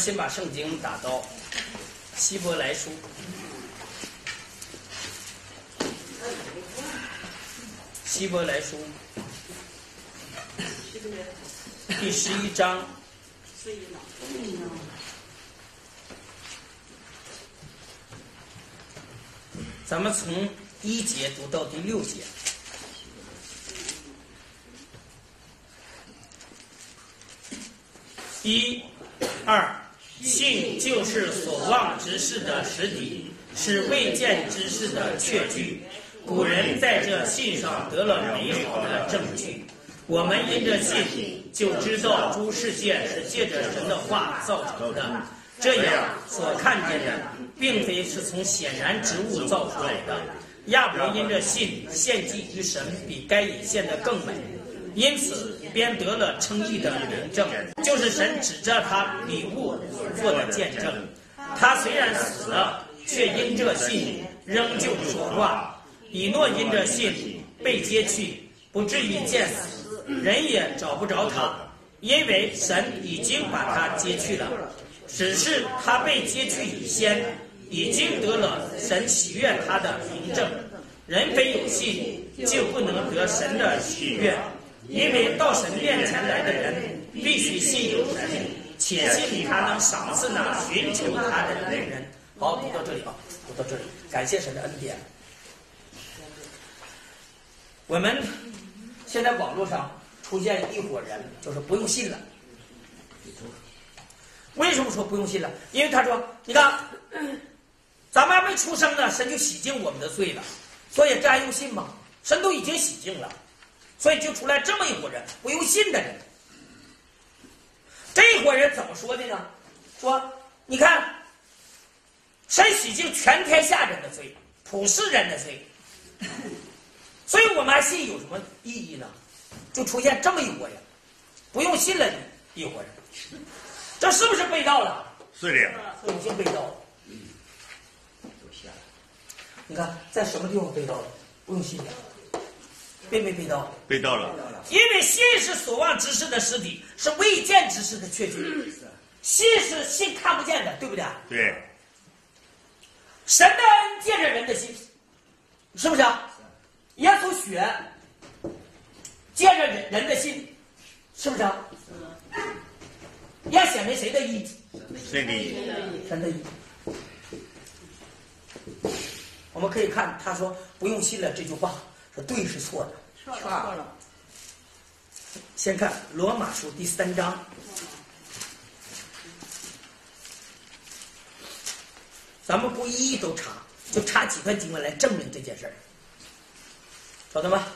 先把圣经打到希伯来书。希伯来书。第十一章，咱们从一节读到第六节。一、二，信就是所望之事的实底，是未见之事的确据。古人在这信上得了美好的证据。我们因着信，就知道诸世界是借着神的话造成的。这样所看见的，并非是从显然之物造出来的。亚伯因着信献祭于神，比该隐献的更美，因此便得了称义的明证，就是神指着他礼物做的见证。他虽然死了，却因这信仍旧说话。以诺因着信被接去，不至于见死。人也找不着他，因为神已经把他接去了。只是他被接去以先，已经得了神喜悦他的凭证。人非有信，就不能得神的喜悦，因为到神面前来的人，必须信有神，且信他能赏赐那寻求他的人。好，读到这里啊，读到这里，感谢神的恩典。我们现在网络上。出现一伙人，就是不用信了。为什么说不用信了？因为他说：“你看，咱们还没出生呢，神就洗净我们的罪了，所以这还用信吗？神都已经洗净了，所以就出来这么一伙人不用信的人。这一伙人怎么说的呢？说你看，神洗净全天下人的罪，普世人的罪，所以我们还信有什么意义呢？”就出现这么一伙人，不用信了的一伙人，这是不是被盗了？是的，已经被盗了。你看在什么地方被盗了？不用信的，被没被盗？被盗了。因为信是所望之事的实体，是未见之事的确据。信是信看不见的，对不对？对。神的恩借着人的心，是不是？耶稣血。借着人人的心，是不是？要显明谁的意？谁的意？神的意。我们可以看他说“不用信了”这句话是对是错的？错了，错了。先看罗马书第三章，咱们不一一都查，就查几段经文来证明这件事儿，晓得吗？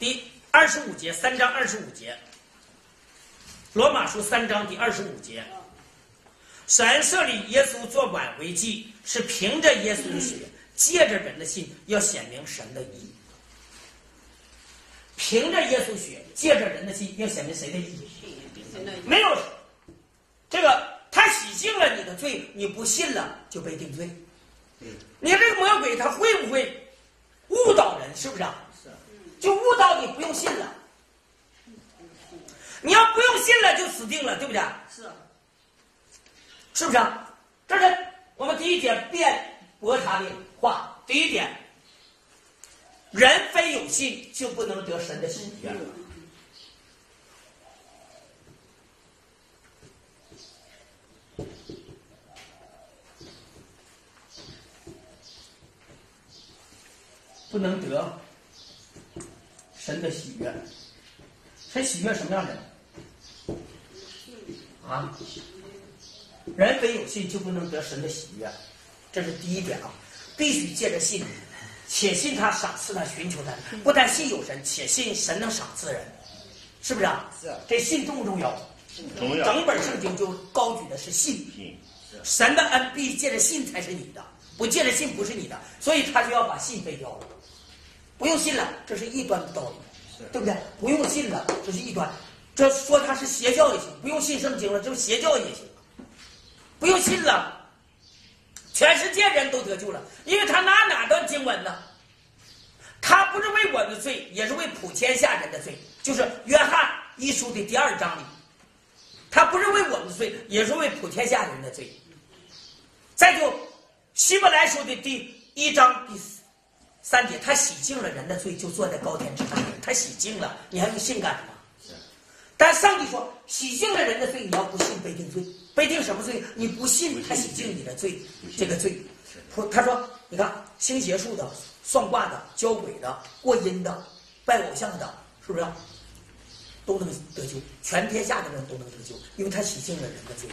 第二十五节，三章二十五节，罗马书三章第二十五节，神设立耶稣做挽回祭，是凭着耶稣的血，借着人的信，要显明神的义。凭着耶稣血，借着人的信，要显明谁的义？没有这个，他洗净了你的罪，你不信了就被定罪。你这个魔鬼他会不会误导人？是不是啊？就误导你不用信了，你要不用信了就死定了，对不对？是，是不是？这是我们第一点辩驳他的话。第一点，人非有信就不能得神的喜悦，不能得。神的喜悦，神喜悦什么样的？啊，人非有信就不能得神的喜悦，这是第一点啊！必须借着信，且信他赏赐他寻求他，不但信有神，且信神能赏赐人，是不是啊？是。这信重不重要？重要。整本圣经就高举的是信。神的恩必借着信才是你的，不借着信不是你的，所以他就要把信废掉了。不用信了，这是异端的道理，对不对？不用信了，这是异端。这说他是邪教也行，不用信圣经了，这是邪教也行。不用信了，全世界人都得救了，因为他拿哪段经文呢？他不是为我的罪，也是为普天下人的罪。就是约翰一书的第二章里，他不是为我们的罪，也是为普天下人的罪。再就希伯来书的第一章第三节，他洗净了人的罪，就坐在高天之上。他洗净了，你还用信干什么？但上帝说，洗净了人的罪，你要不信被定罪，被定什么罪？你不信他洗净你的罪，这个罪。他说，你看，行邪术的、算卦的、教鬼的、过阴的、拜偶像的，是不是都能得救？全天下的人都能得救，因为他洗净了人的罪。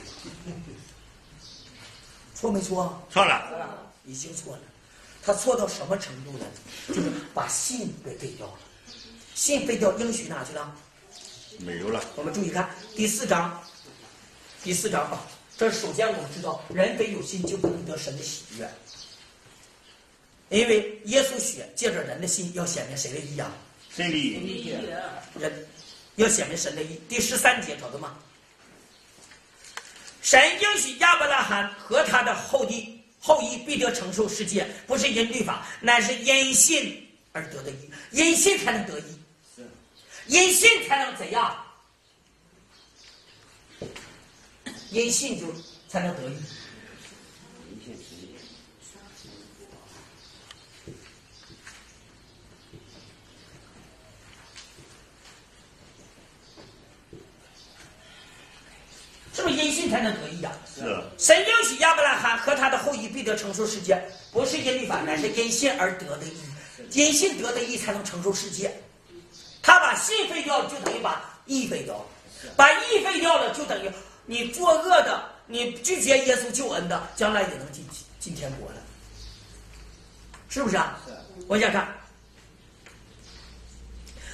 错没错？错了，已经错了。他错到什么程度呢？就是把信给废掉了。信废掉，应许哪去了？没有了。我们注意看第四章，第四章啊，这首先我们知道，人非有心就不能得神的喜悦，因为耶稣血借着人的心要显明谁的义啊？神的义。人要显明神的义。第十三节找到吗？神应许亚伯拉罕和他的后裔后裔必得承受世界，不是因律法，乃是因信而得的义，因信才能得义。因信才能怎样？因信就才能得益。是不是因信才能得益呀？是。神应许亚伯拉罕和他的后裔必得承受世界，不是因律法，乃是因信而得的益。因信得的益才能承受世界。他把信废掉了，就等于把义废掉了；把义废掉了，就等于你作恶的、你拒绝耶稣救恩的，将来也能进进天国了，是不是啊？往下看，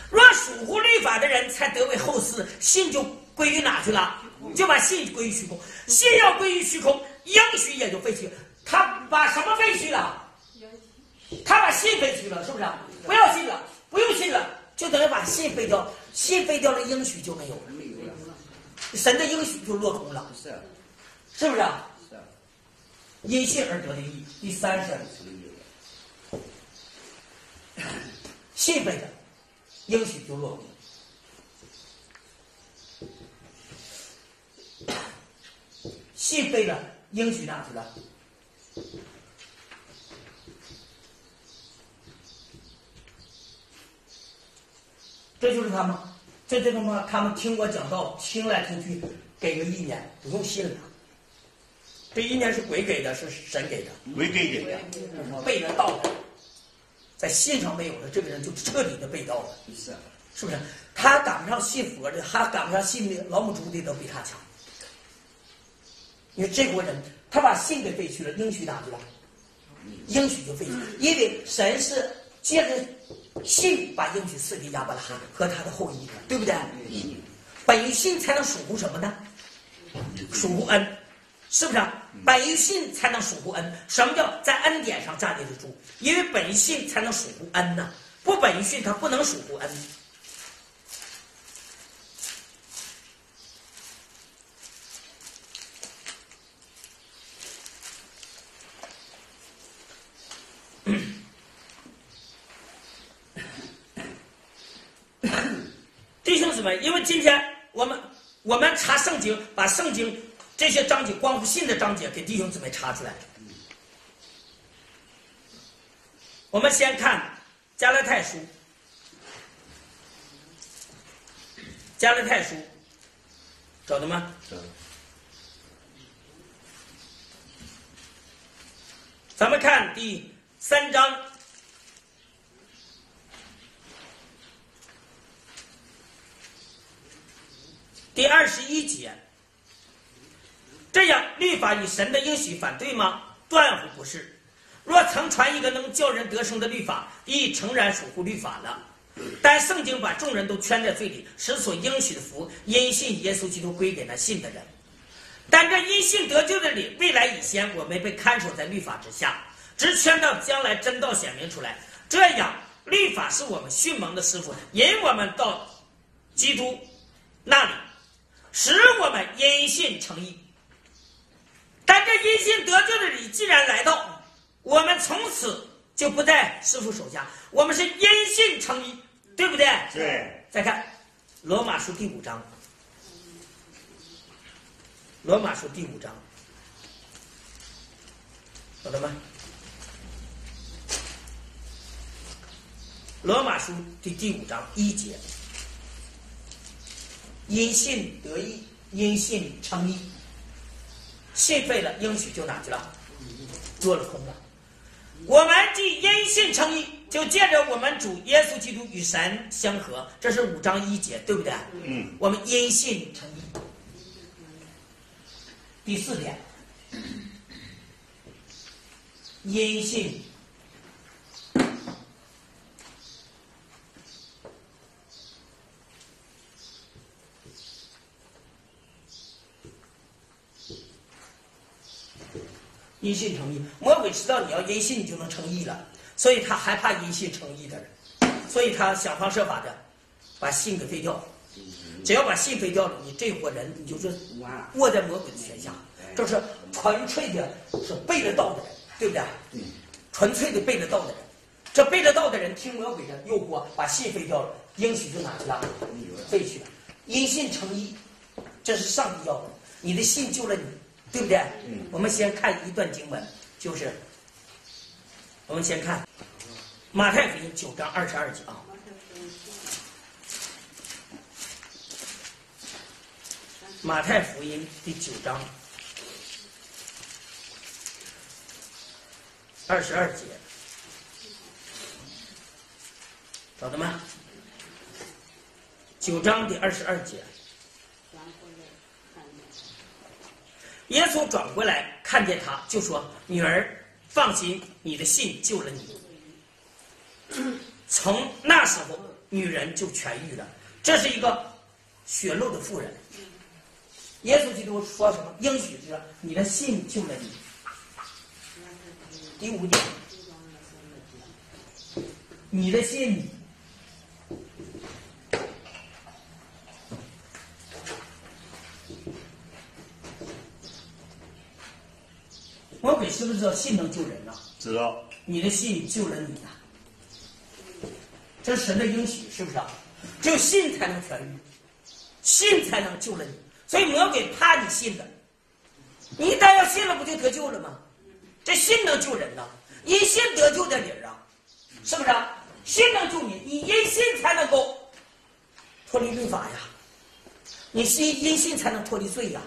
若属乎律法的人才得为后嗣，信就归于哪去了？就把信归于虚空。信要归于虚空，应许也就废去。他把什么废去了？他把信废去了，是不是？不要信了，不用信了。就等于把信废掉，信废掉了，应许就没有了，神的应许就落空了，是，是不是？是，因信而得的义。第三是，信废的，应许就落空，信废了，应许哪去了？这就是他们，这这他妈他们听我讲道，听来听去，给个意念，不用信了。这意念是鬼给的，是神给的，鬼给的，背了道的，在信上没有了，这个人就彻底的被道了，是是不是？他赶不上信佛的，他赶不上信的老母猪的，都比他强。因为这国人，他把信给废去了，应许哪去了？应许就废去了，因为神是借着。信把应许赐给亚伯拉罕和他的后裔，对不对？本于信才能属乎什么呢？属乎恩，是不是？本于信才能属乎恩。什么叫在恩典上站立得住？因为本于信才能属乎恩呢。不本于信，他不能属乎恩。因为今天我们我们查圣经，把圣经这些章节光复信的章节给弟兄姊妹查出来。我们先看加勒泰书，加勒泰书找到吗？咱们看第三章。第二十一节，这样律法与神的应许反对吗？断乎不是。若曾传一个能叫人得生的律法，亦诚然属乎律法了。但圣经把众人都圈在罪里，使所应许的福因信耶稣基督归给那信的人。但这因信得救的理，未来以先，我们被看守在律法之下，直圈到将来真道显明出来。这样，律法是我们训蒙的师傅，引我们到基督那里。使我们因信成义，但这因信得救的你既然来到，我们从此就不在师傅手下，我们是因信成义，对不对？对。再看罗马书第五章，罗马书第五章，懂了吗？罗马书第第五章一节，因信得意，因信称义。信废了，应许就哪去了？落了空了。我们既因信称义，就借着我们主耶稣基督与神相合，这是五章一节，对不对？嗯。我们因信称义。第四点，因信。因信称义，魔鬼知道你要因信你就能称义了，所以他害怕因信称义的人，所以他想方设法的把信给废掉。只要把信废掉了，你这伙人你就是握在魔鬼的权下，这是纯粹的，是背了道的人，对不对？纯粹的背了道的人，这背了道的人听魔鬼的诱惑，把信废掉了，应许就哪去了？废去了。因信称义，这是上帝要的，你的信救了你。对不对？嗯。我们先看一段经文，就是我们先看马太福音九章二十二节啊。马太福音第九章二十二节，找到吗？九章第二十二节。耶稣转过来看见他，就说：“女儿，放心，你的信救了你。”从那时候，女人就痊愈了。这是一个血漏的妇人。耶稣基督说什么？应许是你的信救了你。第五点，你的信。魔鬼知不知道信能救人啊？知道。你的信救了你啊！这是神的应许，是不是啊？只有信才能痊愈，信才能救了你。所以魔鬼怕你信了，你一旦要信了，不就得救了吗？这信能救人呐，因信得救的理儿啊，是不是？啊信能救你，你因信才能够脱离律法呀，你信因信才能脱离罪呀。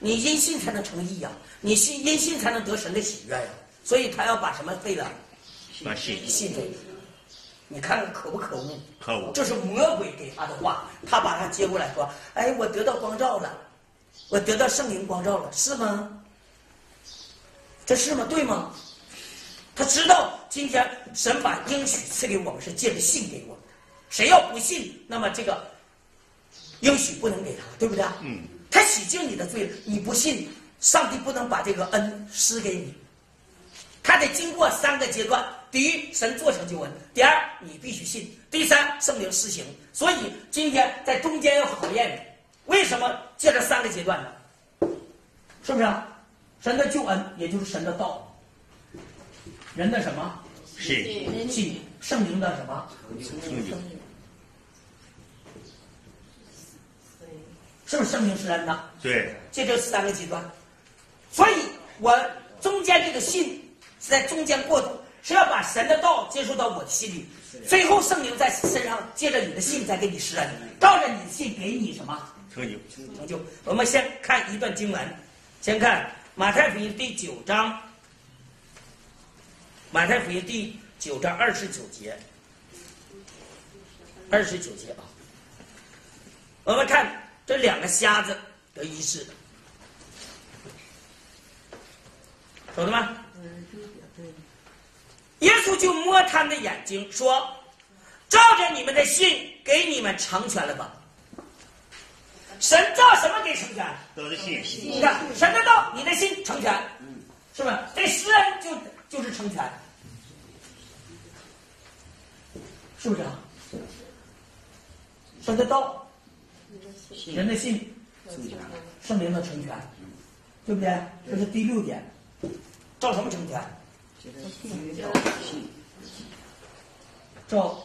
你因信才能成义呀，你信因信才能得神的喜悦呀，所以他要把什么废了？把信信废。你看看可不可恶？可恶！这是魔鬼给他的话，他把他接过来说：“哎，我得到光照了，我得到圣灵光照了，是吗？这是吗？对吗？”他知道今天神把应许赐给我们是借着信给我们的，谁要不信，那么这个应许不能给他，对不对？嗯。他洗净你的罪了，你不信，上帝不能把这个恩施给你。他得经过三个阶段：第一，神做成救恩；第二，你必须信；第三，圣灵施行。所以今天在中间要考验你，为什么借这三个阶段呢？是不是？神的救恩也就是神的道，人的什么是信圣灵的什么圣灵。是不是圣灵施恩呢？对，这就是三个阶段，所以我中间这个信是在中间过渡，是要把神的道接受到我的心里，最后圣灵在身上借着你的信再给你施恩，照着你的信给你什么成就？成就。我们先看一段经文，先看马太福音第九章，马太福音第九章二十九节，二十九节啊，我们看。这两个瞎子得医治，晓得吗？耶稣就摸他们的眼睛说：“照着你们的信，给你们成全了吧。”神造什么给成全？道的信。你看，神的道，你的心成全，是不是？这施恩就就是成全，是不是啊？神的道。人的信，圣灵的成全，对不对？这是第六点。照什么成全？照信。照。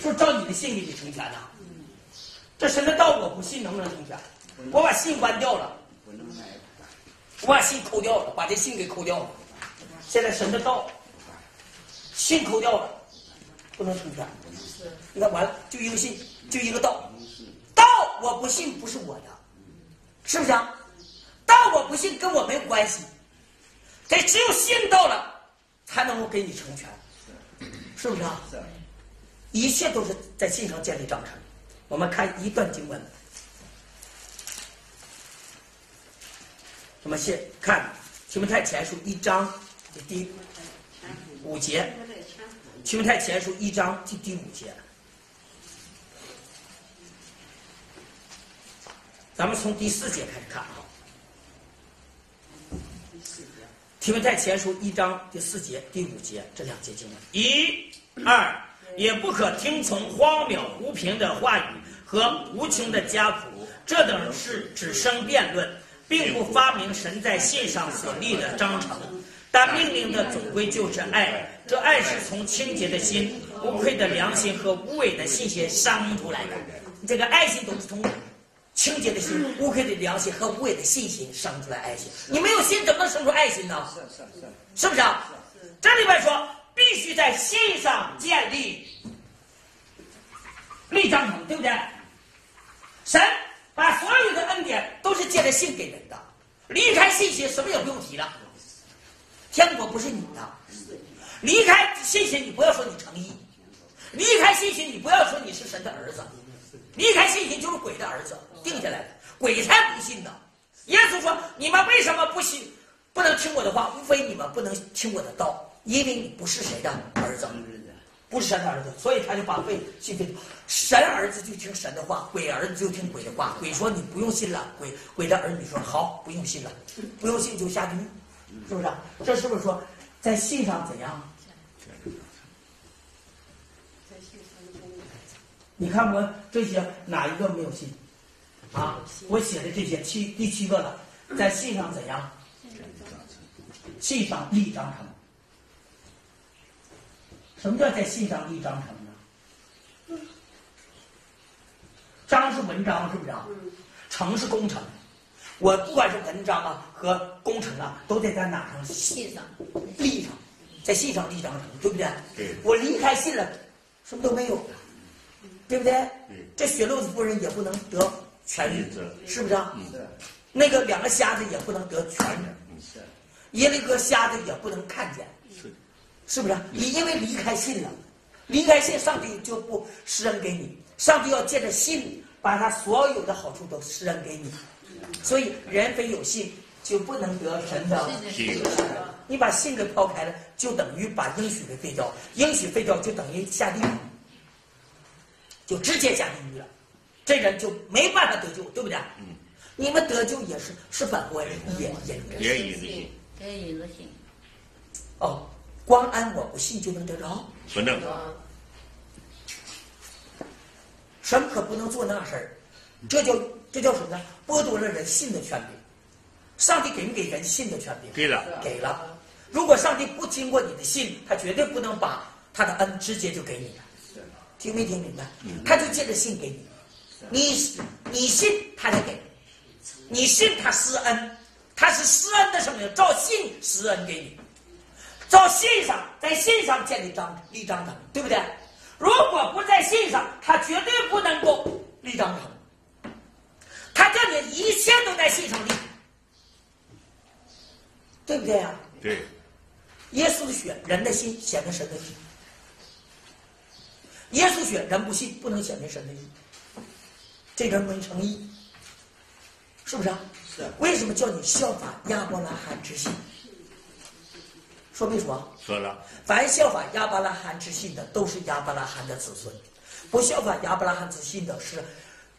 说照你的信给你成全呐？这神的道我不信，能不能成全？我把信关掉了，我把信抠掉了，把这信给抠掉了。现在神的道，信抠掉了，不能成全。你看完了，就一个信，就一个道，道我不信不是我的，是不是啊？道我不信跟我没有关系，得只有信到了，才能够给你成全，是不是啊？一切都是在信上建立章程。我们看一段经文，我们先看提摩太前书一章的第五节，提摩太前书一章第第五节。咱们从第四节开始看啊，《提摩太前书》一章第四节、第五节这两节经文。一、二，也不可听从荒谬无凭的话语和无穷的家谱，这等事只生辩论，并不发明神在信上所立的章程。但命令的总归就是爱，这爱是从清洁的心、无愧的良心和无伪的信心生出来的。这个爱心都是从。清洁的心、无愧的良心和无畏的信心生出来爱心。你没有心，怎么能生出爱心呢？是是是，是不是啊？这里边说，必须在信上建立立章程，对不对？神把所有的恩典都是借着信给人的，离开信心，什么也不用提了。天国不是你的，离开信心，你不要说你诚意；离开信心，你不要说你是神的儿子。离开信心就是鬼的儿子定下来的，鬼才不信呢。耶稣说：“你们为什么不信？不能听我的话，无非你们不能听我的道，因为你不是谁的儿子，不是神的儿子，所以他就把肺信肺。神儿子就听神的话，鬼儿子就听鬼的话。鬼说你不用信了，鬼鬼的儿女说好，不用信了，不用信就下地狱，是不是？这是不是说在信上怎样？”你看我这些哪一个没有信？啊，我写的这些七第七个了，在信上怎样？信上立章程。什么叫在信上立章程呢？章是文章，是不是啊？程是工程。我不管是文章啊和工程啊，都得在哪上？信上立上，在信上立章程，对不对？对。我离开信了，什么都没有了。对不对？这血漏子夫人也不能得痊愈，是不是啊？那个两个瞎子也不能得痊愈，耶利哥瞎子也不能看见，是不是？你因为离开信了，离开信，上帝就不施恩给你。上帝要借着信，把他所有的好处都施恩给你。所以人非有信，就不能得神的信。你把信给抛开了，就等于把应许给废掉，应许废掉就等于下地狱。就直接下地狱了，这人就没办法得救，对不对？嗯。你们得救也是是反过来也也也引着信，也引着信。哦，光恩我不信就能得着？不能。神可不能做那事儿，这叫这叫什么呢？剥夺了人信的权柄。上帝给没给人信的权柄？给了，给了。如果上帝不经过你的信，他绝对不能把他的恩直接就给你了。听没听明白？他就借着信给你，你你信他才给，你信他施恩，他是施恩的什么呀？照信施恩给你，照信上在信上建立章立章程，对不对？如果不在信上，他绝对不能够立章程。他叫你一切都在信上立，对不对啊？对。耶稣的血，人的心显得神的心。耶稣血，人不信，不能显明神的义。这人没诚意，是不是啊？是。为什么叫你效法亚伯拉罕之信？说没说？说了。凡效法亚伯拉罕之信的，都是亚伯拉罕的子孙；不效法亚伯拉罕之信的，是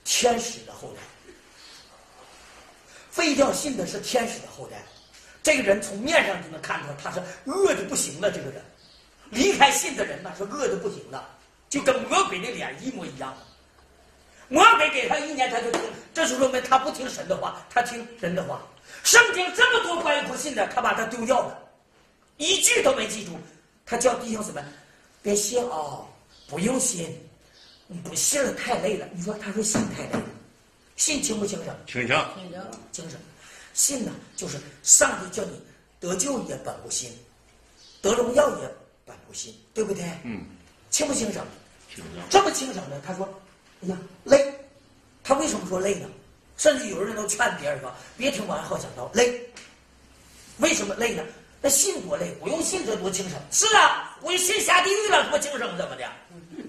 天使的后代。废掉信的是天使的后代。这个人从面上就能看出来，他是恶的不行了。这个人离开信的人，呢是恶的不行了。就跟魔鬼的脸一模一样，魔鬼给他一年他就听，这就说明他不听神的话，他听人的话。圣经这么多关于不信的，他把他丢掉了，一句都没记住。他叫弟兄姊妹，别信哦，不用信，你不信了太累了。你说他说信太累了，信清不轻省？清醒，清醒。信呢，就是上帝叫你得救也本无信，得荣耀也本无信，对不对？嗯。清不清省？轻省。这么清醒呢？他说，哎呀，累。他为什么说累呢？甚至有人都劝别人说，别听王浩讲道，累。为什么累呢？那信多累，不用信这多轻省。是啊，我信下地狱了，多轻省怎么的？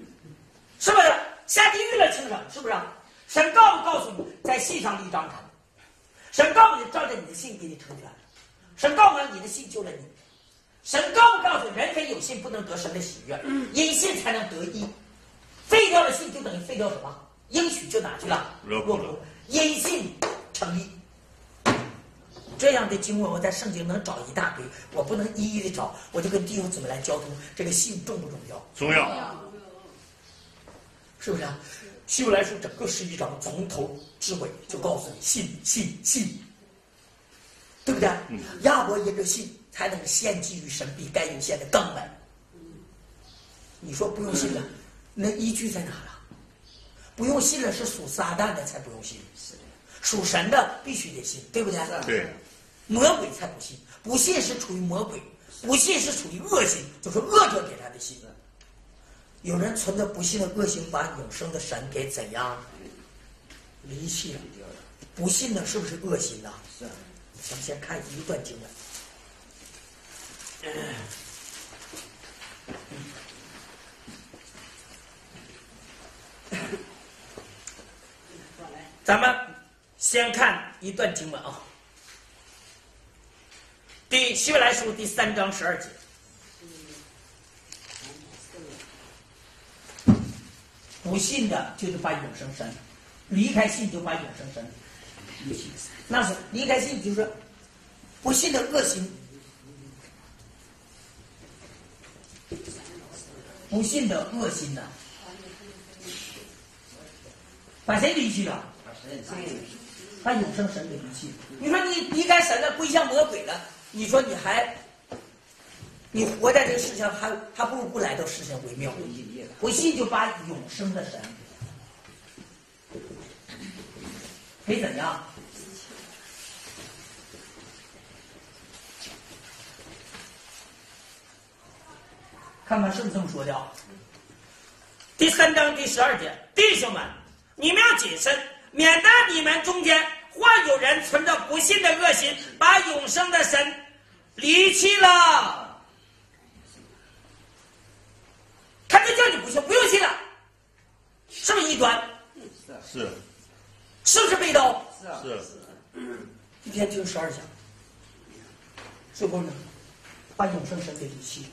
是不是下地狱了轻省？是不是？神告不告诉你，在信上立章程。神告诉你，照着你的信给你成全。神告诉你，你的信救了你。神告不告诉你，人非有信不能得神的喜悦，因信才能得义。废掉了信，就等于废掉什么？应许就哪去了？落空了。因信成义。这样的经文我在圣经能找一大堆，我不能一一的找，我就跟弟兄姊妹来交通。这个信重不重要？重要，是不是啊？希伯来书整个十一章从头至尾就告诉你信信信，对不对？亚伯因着信才能献祭于神，比该隐献的更美。你说不用信了，那依据在哪了？不用信了是属撒旦的才不用信，属神的必须得信，对不对？对。魔鬼才不信，不信是处于魔鬼，不信是处于恶心，就是恶者给他的信。有人存着不信的恶心，把永生的神给怎样离弃了？不信呢是不是恶心呐？是。咱们先看一段经文。咱们先看一段经文啊。第希伯来书第三章十二节，不信的就是把永生神离开信就把永生神那是离开信就是不信的恶心，不信的恶心呐，把谁离弃了？把永生神给离弃。你说你离开神了，归向魔鬼了。你说你还，你活在这个世上，还还不如不来到世上为妙。不信就把永生的神可以怎样？看看是不是这么说的？第三章第十二节，弟兄们，你们要谨慎，免得你们中间。或有人存着不信的恶心，把永生的神离弃了，他就叫你不信，不用信了，是不是异端？是，是不是被刀？是是，一天听十二讲，最后呢，把永生神给离弃了，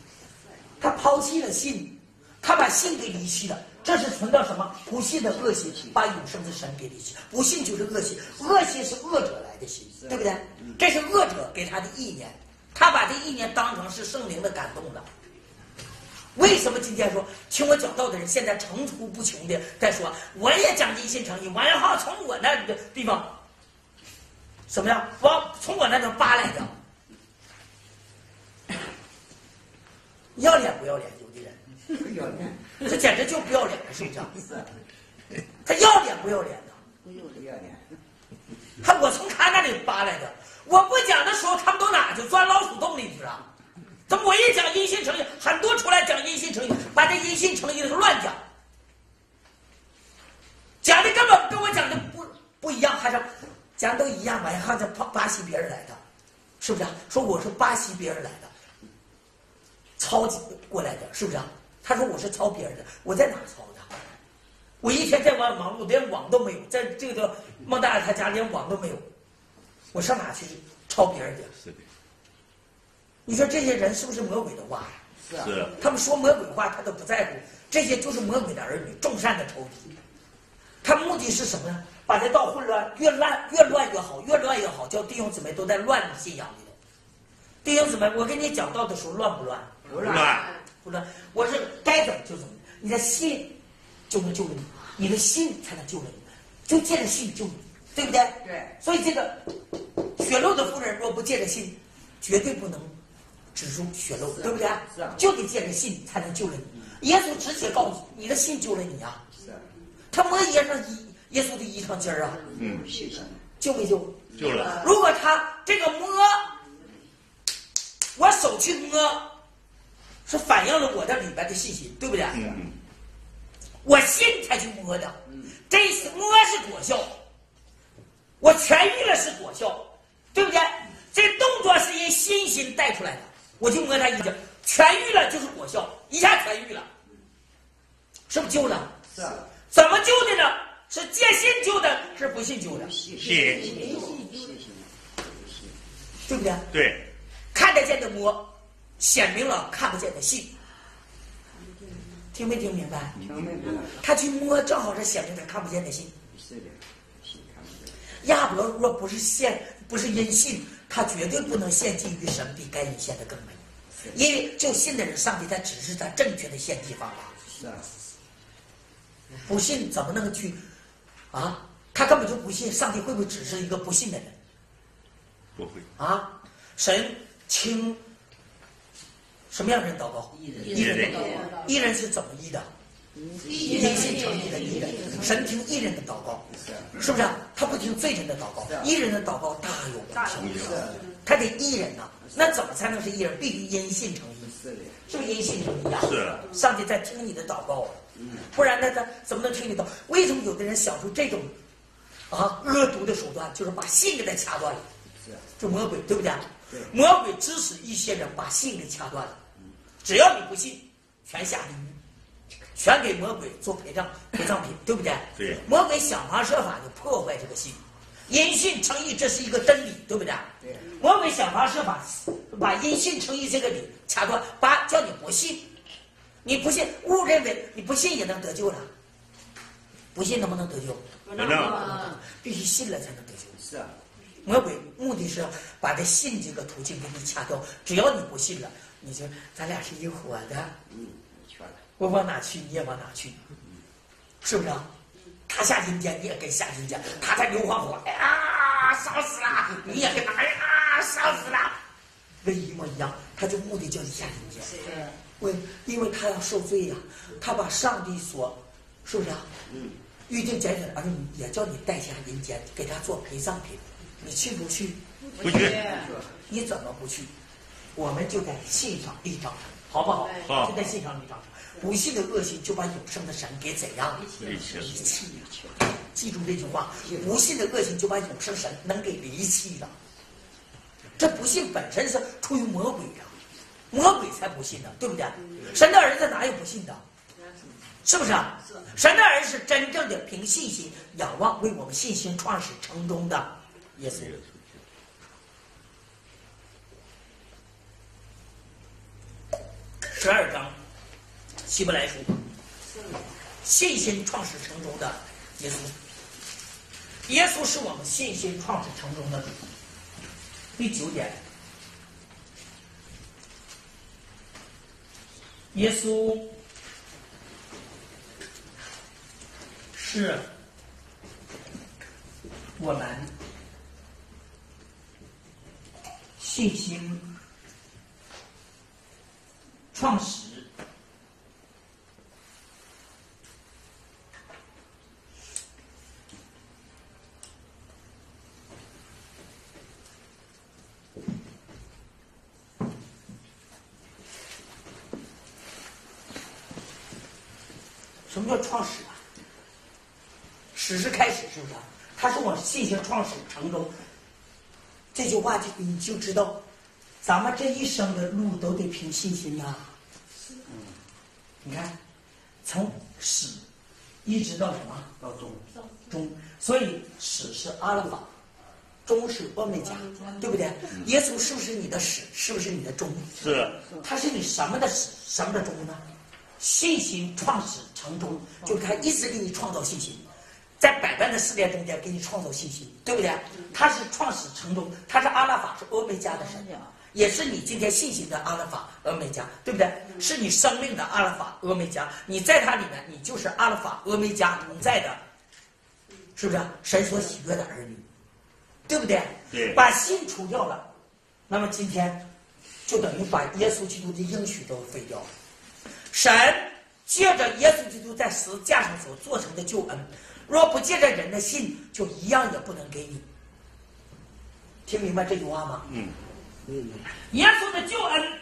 他抛弃了信，他把信给离弃了。这是存到什么不信的恶心，把永生的神给离弃。不信就是恶习，恶习是恶者来的心，对不对？这是恶者给他的意念，他把这意念当成是圣灵的感动了。为什么今天说听我讲道的人现在层出不穷的在说，我也讲尽心诚意，王元浩从我那的地方，什么呀？往从我那头扒来的，要脸不要脸？不要脸。这简直就不要脸了，是不是？他要脸不要脸的？不要脸。他我从他那里扒来的。我不讲的时候，他们都哪去钻老鼠洞里去了？怎么我一讲阴性成语，很多出来讲阴性成语，把这阴性成语都乱讲，讲的根本跟我讲的不不一样，还是讲都一样吧？还是巴巴西别人来的，是不是？说我是巴西别人来的，超级过来的，是不是？他说我是抄别人的，我在哪抄的？我一天在外忙碌，连网都没有，在这个孟大爷他家连网都没有，我上哪去抄别人的？是的。你说这些人是不是魔鬼的话？是。是。他们说魔鬼话，他都不在乎。这些就是魔鬼的儿女，众善的仇敌。他目的是什么呢？把这道混乱，越乱越乱越好，越乱越好，叫弟兄姊妹都在乱信仰里头。弟兄姊妹，我跟你讲道的时候乱不乱？不乱。不乱，我是该怎么就怎么。你的心就能救了你，你的心才能救了你，就借着信救你，对不对？对。所以这个血漏的夫人若不借着信，绝对不能止住血漏，对不对？是啊。就得借着信才能救了你。耶稣直接告诉你的信救了你啊。是。他摸耶上衣耶稣的衣裳襟儿啊，嗯，是救没救？救了，如果他这个摸，我手去摸，是反映了我的里边的信心，对不对？嗯嗯，我信才去摸的，这是摸是果效，我痊愈了是果效，对不对？这动作是因信心带出来的，我就摸他一下，痊愈了就是果效，一下痊愈了，是不是救了？是啊，怎么救的呢？是借信救的，是不信救的，信，对不对？对，看得见的摸，显明了看不见的信。听没听明白？明白，他去摸，正好是显明他看不见的信。是的，信看不见。亚伯若不是献，不是因信，他绝对不能献祭于神，比该隐献的更美。因为就信的人，上帝才指示他正确的献祭方法。是啊，不信怎么能去啊？他根本就不信，上帝会不会只是一个不信的人不会，啊？神听什么样的人祷告？一人祷告。艺人是怎么医的？因信称义的艺人，神听艺人的祷告，是不是啊？他不听罪人的祷告，艺人的祷告大有功效。是啊，他得艺人呐，那怎么才能是艺人？必须因信称义，是不是因信称义啊？是上帝在听你的祷告啊，不然呢，他怎么能听你祷？为什么有的人想出这种啊恶毒的手段，就是把信给他掐断了？是啊，这魔鬼对不对？对魔鬼指使一些人把信给掐断了，只要你不信，全下地狱，全给魔鬼做陪葬陪葬品，对。不对？对。魔鬼想方设法的破坏这个信，因信称义，这是一个真理，对不对？对，魔鬼想方设法把因信称义这个理掐断，把叫你不信，你不信，误认为你不信也能得救了，不信能不能得救？能、嗯必须信了才能得救。是啊，魔鬼目的是把这信这个途径给你掐掉，只要你不信了，你说咱俩是一伙的，嗯，我往哪去你也往哪去，是不是啊？他下阴间你也跟下阴间，他在硫磺火，哎呀烧死了，你也跟他哎呀烧死了，跟一模一样，他就目的叫你下阴间，为因为他要受罪呀、他把上帝所是不是啊？嗯，预定拣选，而且也叫你带下阴间，给他做陪葬品，你去不去？不去，你怎么不去？我们就在信上立章程，好不好？好就在信上立章程。不信的恶心就把永生的神给怎样？离弃了离弃了。记住这句话：不信的恶心就把永生神能给离弃了。这不信本身是出于魔鬼呀、魔鬼才不信呢，对不对？神的儿子哪有不信的？是不是啊？神的儿子是真正的凭信心仰望为我们信心创始成终的耶稣。十二章，希伯来书，信心创始成终的耶稣，耶稣是我们信心创始成终的主。第九点，耶稣是我们信心创始什么叫创始啊？始是开始，是不是啊？它是我信心创始成功。这句话就你就知道，咱们这一生的路都得凭信心呐。你看，从始一直到什么到终，终，所以始是阿拉法，终是欧米伽，对不对？耶稣是不是你的始？是不是你的终？是他是你什么的始，什么的终呢？信心创始成终，就是他一直给你创造信心，在百般的试炼中间给你创造信心，对不对？他是创始成终，他是阿拉法，是欧米伽的神，也是你今天信心的阿拉法、俄美加，对不对？是你生命的阿拉法、俄美加，你在它里面，你就是阿拉法、俄美加同在的，是不是？神所喜悦的儿女，对不对？对把信除掉了，那么今天就等于把耶稣基督的应许都废掉了。神借着耶稣基督在十字架上所做成的救恩，若不借着人的信，就一样也不能给你。听明白这句话吗？嗯，耶稣的救恩，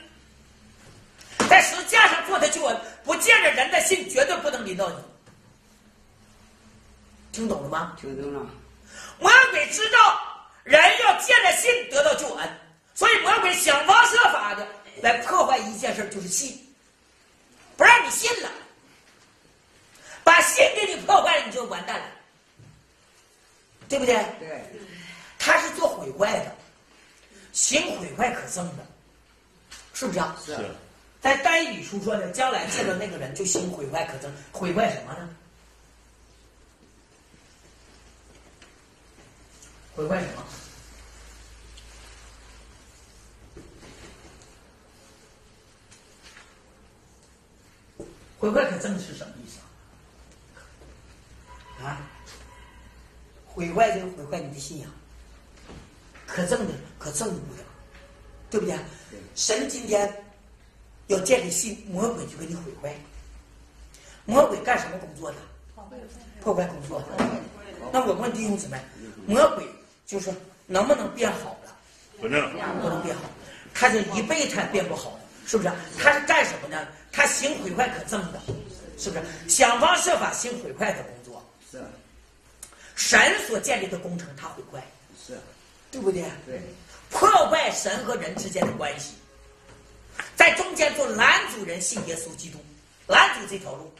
在十字架上做的救恩，不见着人的信，绝对不能临到你。听懂了吗？听懂了？魔鬼知道人要借着信得到救恩，所以魔鬼想方设法的来破坏一件事，就是信，不让你信了，把信给你破坏了，你就完蛋了，对不对？对，他是做毁坏的，行毁坏可憎的，是不是啊？是是在单语书说的，将来见到那个人就行毁坏可憎，毁坏什么呢？毁坏什么？毁坏可憎是什么意思啊？啊？毁坏就毁坏你的信仰，可憎的可憎恶的，对不对？对神今天要建立信，魔鬼就给你毁坏。魔鬼干什么工作的？破坏工作的。那我问弟兄姊妹，魔鬼就是能不能变好了？不能不能变好，他这一辈子他也变不好的，是不是？他是干什么呢？他行毁坏可憎的，是不是？想方设法行毁坏的工作。是神所建立的工程，他毁坏，是，对不对？对，破坏神和人之间的关系，在中间做拦阻人信耶稣基督，拦阻这条路。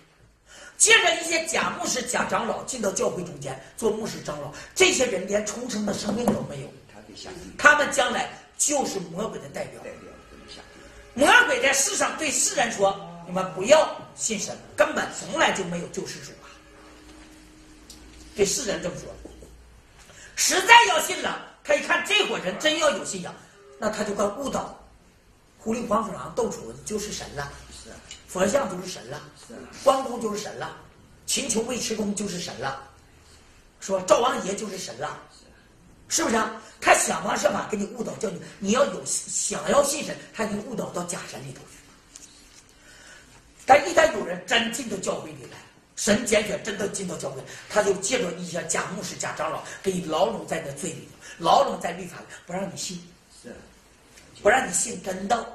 接着一些假牧师、假长老进到教会中间做牧师、长老，这些人连重生的生命都没有，他们将来就是魔鬼的代表魔鬼在世上对世人说：“你们不要信神，根本从来就没有救世主啊！”对世人这么说。实在要信了，他一看这伙人真要有信仰，那他就该误导，狐狸、黄鼠狼、斗鼠就是神了，是佛像就是神了，是关公就是神了，秦琼尉迟恭就是神了，说赵王爷就是神了，是不是啊？他想方设法给你误导，叫你你要有想要信神，他给你误导到假神里头去。但一旦有人真进到教会里来，神拣选真的进到教会，他就借着一些假牧师、假长老，给你牢笼在那罪里头，牢笼在律法里，不让你信，是，不让你信真道，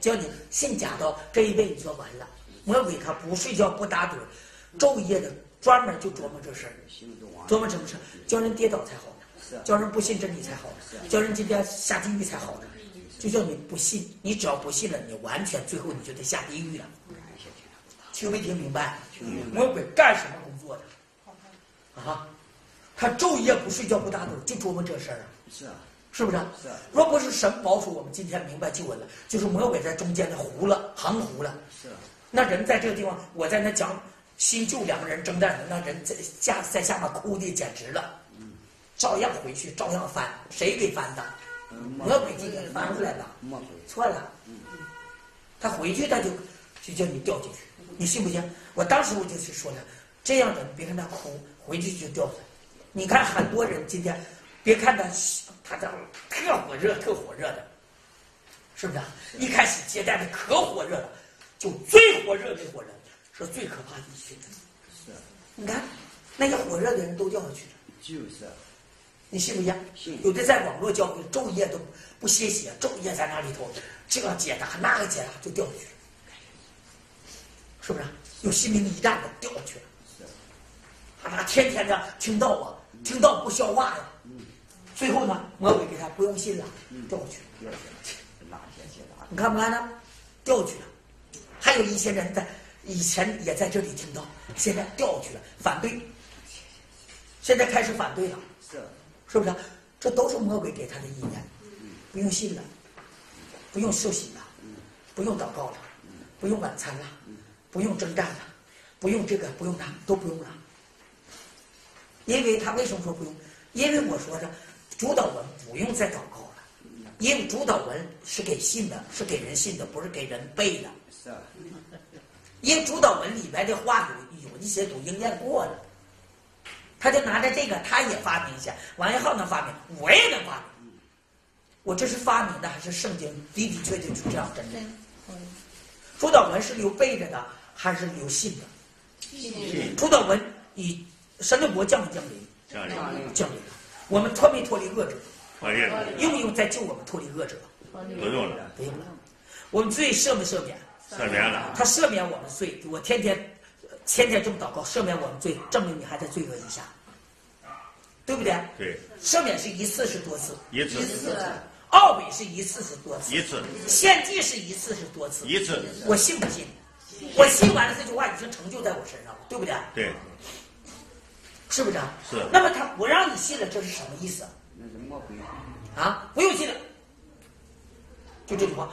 叫你信假道，这一辈子就完了。魔鬼他不睡觉不打盹，昼夜的专门就琢磨这事儿，琢磨什么事儿？叫人跌倒才好呢，是叫人不信真理才好呢，叫人今天下地狱才好呢。就叫你不信，你只要不信了，你完全最后你就得下地狱了。听没听明白？听明白魔鬼干什么工作的？啊，他昼夜不睡觉不打盹，就琢磨这事儿啊，是啊，是不是？是啊若不是神保守我们今天明白救恩了，就是魔鬼在中间的糊了，含糊了。是啊，那人在这个地方，我在那讲新旧两个人征战，那人在下在下面哭的简直了，嗯照样回去，照样翻，谁给翻的？嗯魔鬼今天翻出来了，魔鬼，错了，嗯他回去他就就叫你掉进去，你信不信？我当时我就去说了，这样的你别看他哭，回去就掉下来。你看很多人今天，别看他他这特火热，特火热的，是不是啊？一开始接待的可火热了，就最火热那伙人是最可怕的一群人。是啊，你看那些火热的人都掉下去了。就是啊，你信不信？信有的在网络教会昼夜都不歇息，昼夜在那里头，这个解答那个解答就掉下去了，是不是？有心灵驿站的掉下去了，是啊，他妈天天的听到啊，听到不消化呀，最后呢，魔鬼给他不用信了，掉下去了。掉下来，哪天解答？你看不看呢？掉下去了。还有一些人在以前也在这里听到，现在掉下去了，反对，现在开始反对了。是啊，是不是？这都是魔鬼给他的意念，不用信了，不用受洗了，不用祷告了，不用晚餐了，不用征战了，不用这个，不用那，都不用了。因为他为什么说不用？因为我说的主导文不用再祷告了，因为主导文是给信的，是给人信的，不是给人背的。是啊，因为主导文里边的话有有一些都应验过了，他就拿着这个，他也发明一下，王一浩能发明，我也能发明。我这是发明的还是圣经的的确确是这样真的？主导文是留背着的，还是留信的？信主导文以神的国降不降临？降临，降临了。我们脱没脱离恶者？脱离了，用不用再救我们脱离恶者？不用了，不用了。我们罪赦没赦免？赦免了，他赦免我们罪，我天天呃天天这么祷告，赦免我们罪，证明你还在罪恶以下，对不对？对，赦免是一次是多次？一次，奥伟是一次是多次？一次，献祭是一次是多次？一次，我信不信？我信完了这句话已经成就在我身上了，对不对？对，是不是啊？是那么他不让你信了，这是什么意思那是魔鬼。啊？不用信了，就这句话。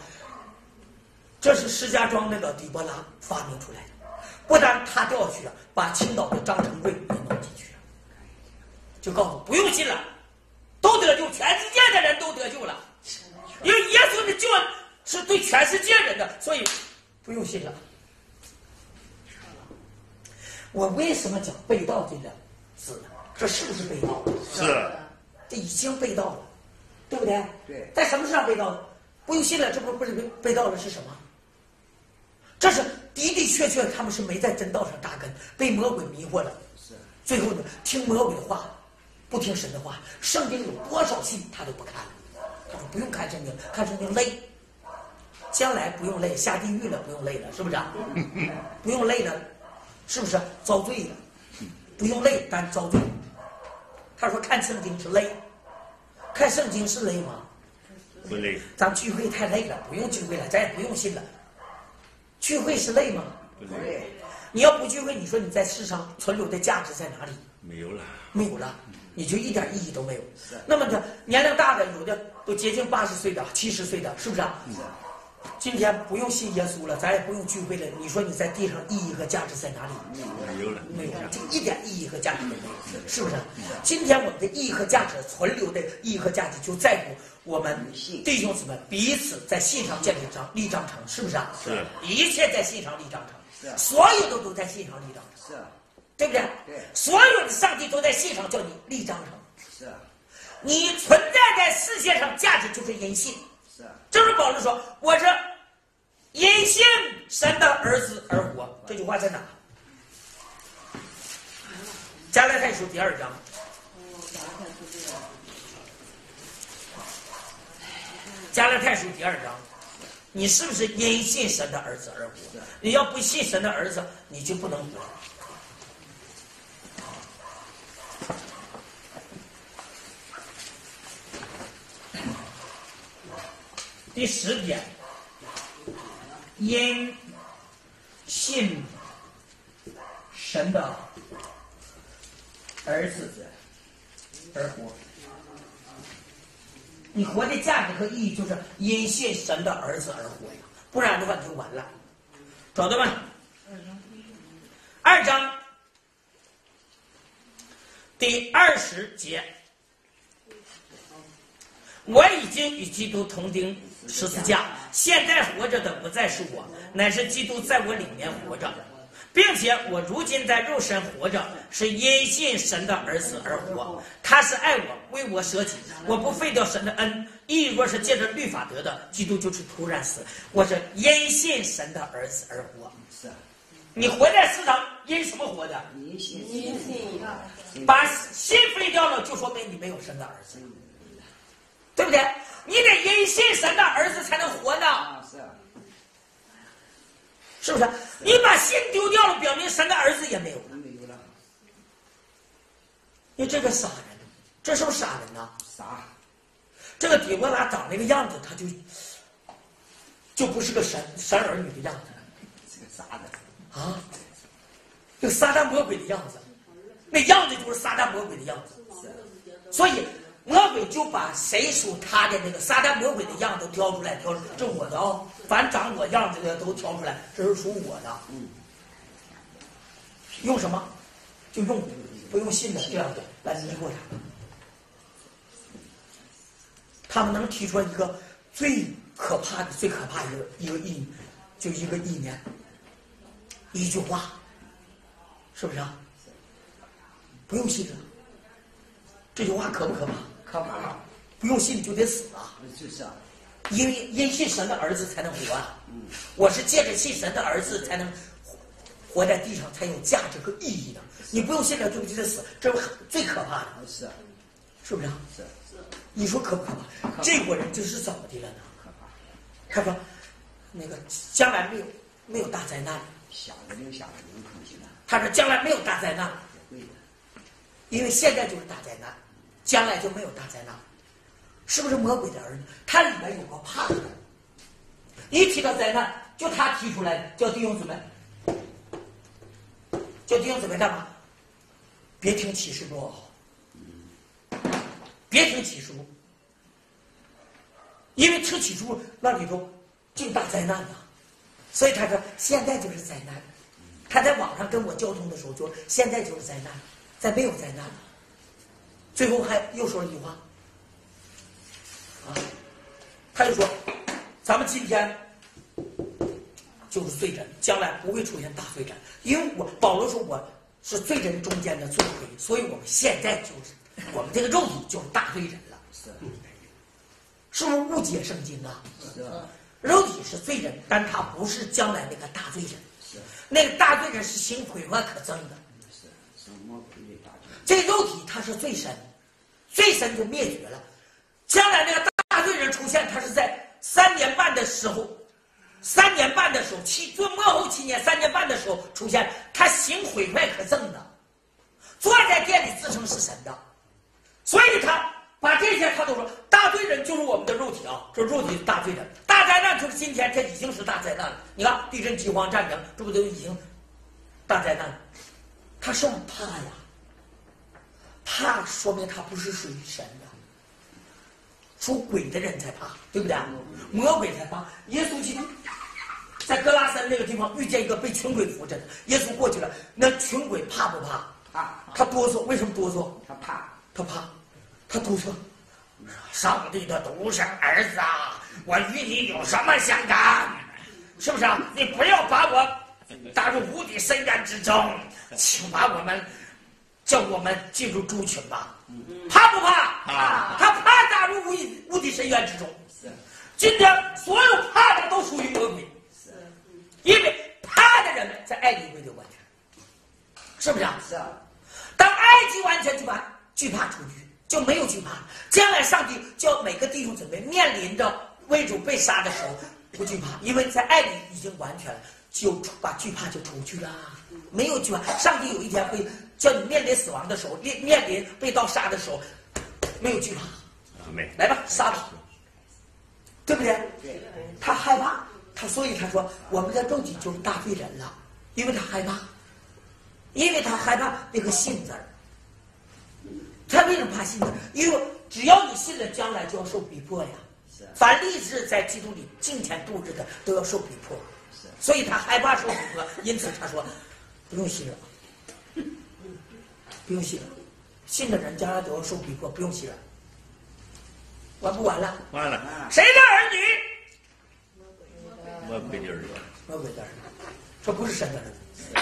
这是石家庄那个狄波拉发明出来的，不但他调去了，把青岛的张成贵也弄进去了，就告诉不用信了，都得救，全世界的人都得救了，因为耶稣的救恩是对全世界人的，所以不用信了。我为什么讲被盗这个字呢？这是不是被盗？是，这已经被盗了，对不对？对在什么上被盗的？不用信了，这不不是被被盗的是什么？这是的的确确，他们是没在真道上扎根，被魔鬼迷惑了。是最后呢，听魔鬼的话，不听神的话。圣经有多少信他都不看了，他说不用看圣经，看圣经累，将来不用累，下地狱了不用累了，是不是啊？不用累了，是不是遭罪了？不用累，但遭罪。他说看圣经是累，看圣经是累吗？不累，咱聚会太累了，不用聚会了，咱也不用信了。聚会是累吗？不累，你要不聚会，你说你在世上存留的价值在哪里？没有了，没有了，你就一点意义都没有。那么的年龄大的，有的都接近八十岁的、七十岁的，是不是啊？今天不用信耶稣了，咱也不用聚会了。你说你在地上意义和价值在哪里？没有了，没有了，就一点意义和价值都没有，是不是？今天我们的意义和价值存留的意义和价值，就在乎我们弟兄姊妹彼此在信上建立章立章程，是不是啊？是，一切在信上立章是程，所有的都在信上立章程，是对不对？对所有的上帝都在信上叫你立章程，是你存在在世界上价值就是因信。是保罗说：“我是因信神的儿子而活。”这句话在哪？加拉太书第二章。加拉太书第二章，你是不是因信神的儿子而活？你要不信神的儿子，你就不能活。第十点，因信神的儿子而活。你活的价值和意义就是因信神的儿子而活呀，不然的话你就完了。找到吗？二章第二十节，我已经与基督同钉十字架，现在活着的不再是我，乃是基督在我里面活着，并且我如今在肉身活着，是因信神的儿子而活。他是爱我，为我舍己，我不废掉神的恩。义若是借着律法得的，基督就是突然死。我是因信神的儿子而活。是你活在世上，因什么活的？因信因信把心废掉了，就说明你没有神的儿子，对不对？你得因信神的儿子才能活呢，啊是是不是？你把信丢掉了，表明神的儿子也没有了。没有了你这个傻人，这是不是傻人呐？傻这个底波拉长那个样子，他就就不是个神神儿女的样子是个傻子啊，就撒旦魔鬼的样子，那样子就是撒旦魔鬼的样子。所以魔鬼就把谁属他的那个撒旦魔鬼的样子挑出来，挑出来，这我的啊、凡长我样子的都挑出来，这是属我的。用什么？就用不用信的这样的来迷惑他。他们能提出来一个最可怕的、最可怕的一个一个意，就一个意念，一句话，是不是啊？不用信的，这句话可不可怕？可怕不用信就得死啊！就是啊因为因信神的儿子才能活啊！嗯我是借着信神的儿子才能活活在地上才有价值和意义的。你不用信了，对不起的死，这是最可怕的，是是不是啊？是你说可不可怕？这国人就是怎么的了呢？可怕，他说，那个将来没有没有大灾难，下个零下个零空气呢，他说将来没有大灾难，会的，因为现在就是大灾难，将来就没有大灾难，是不是魔鬼的儿女？他里面有个怕的，一提到灾难，就他提出来，叫弟兄姊妹，叫弟兄姊妹干嘛？别听启示录，别听启示录，因为听启示录那里头就大灾难呐，所以他说现在就是灾难。他在网上跟我交通的时候就说现在就是灾难，再没有灾难了。最后还又说了一句话，啊，他就说，咱们今天就是罪人，将来不会出现大罪人，因为我保罗说我是罪人中间的罪魁，所以我们现在就是我们这个肉体就是大罪人了，是。是不是误解圣经啊？是。肉体是罪人，但他不是将来那个大罪人，是。那个大罪人是行毁坏可憎的。这肉体它是最深，最深就灭绝了。将来那个大罪人出现，他是在三年半的时候，三年半的时候，七做末后七年三年半的时候出现，他行毁坏可憎的，坐在殿里自称是神的，所以他把这些他都说大罪人就是我们的肉体啊，这肉体是大罪人，大灾难就是今天这已经是大灾难了。你看地震、饥荒、战争，这不都已经大灾难？他是怕呀。怕说明他不是属于神的，属鬼的人才怕，对不对？魔鬼才怕。耶稣基督在格拉森那个地方遇见一个被群鬼扶着的，耶稣过去了，那群鬼怕不怕？怕他哆嗦，为什么哆嗦？他怕他怕，他哆嗦。上帝的独生儿子啊，我与你有什么相干？是不是啊？你不要把我打入无底深渊之中，请把我们叫我们进入猪群吧。怕不怕？怕他怕打入无底无底深渊之中。是今天所有怕的都属于魔鬼，因为怕的人在爱里没有完全，是不是啊？是当爱及完全就把，惧怕出去，就没有惧怕。将来上帝叫每个弟兄姊妹面临着为主被杀的时候，不惧怕，因为在爱里已经完全了，就把惧怕就出去了，没有惧怕。上帝有一天会叫你面临死亡的时候，面面临被刀杀的时候，没有惧怕，没，来吧，杀吧，对不对？对，他害怕，他所以他说我们的肉体就是大罪人了，因为他害怕，因为他害怕那个信字儿。他为什么怕信字儿？因为只要你信了，将来就要受逼迫呀。是凡立志在基督里敬虔度日的，都要受逼迫。是所以他害怕受逼迫，因此他说不用信了，不用信了，信的人将来都要受逼迫，不用信了。完不完了？完了，啊。谁的儿女？魔鬼的儿子，魔鬼的儿女，这不是神的儿女，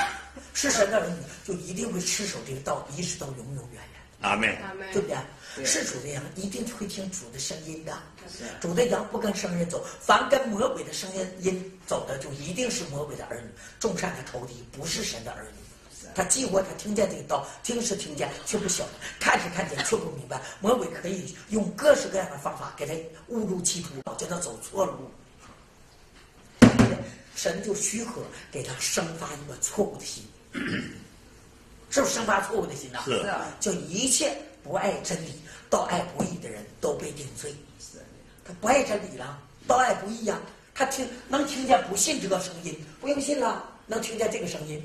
是神的儿女就一定会持守这个道，一直到永永远远，阿妹，对不对？是主的羊一定会听主的声音的，是。主的羊不跟生人走，凡跟魔鬼的声音音走的，就一定是魔鬼的儿女，众善的仇敌，不是神的儿女。他激活，他听见这个道，听是听见，却不晓得；看是看见，却不明白。魔鬼可以用各式各样的方法给他误入歧途，叫他走错路。神就许可给他生发一个错误的心，是不是生发错误的心呐？是是啊叫一切不爱真理、倒爱不义的人都被定罪。是他不爱真理了，倒爱不义呀、他听能听见不信这个声音，不用信了，能听见这个声音。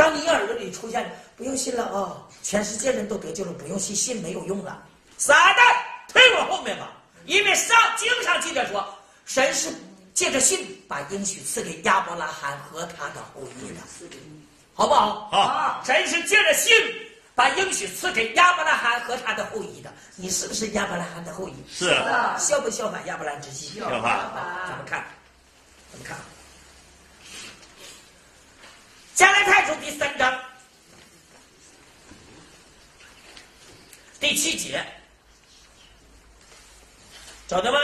当你耳朵里出现不用信了啊、全世界人都得救了，不用信，信没有用了。撒旦，退我后面吧，因为上经上记着说，神是借着信把应许赐给亚伯拉罕和他的后裔的，好不好？好，神是借着信把应许赐给亚伯拉罕和他的后裔的。你是不是亚伯拉罕的后裔？是效不效法亚伯兰之心？效法咱们看？怎么看？加拉太书第三章第七节，找到吗？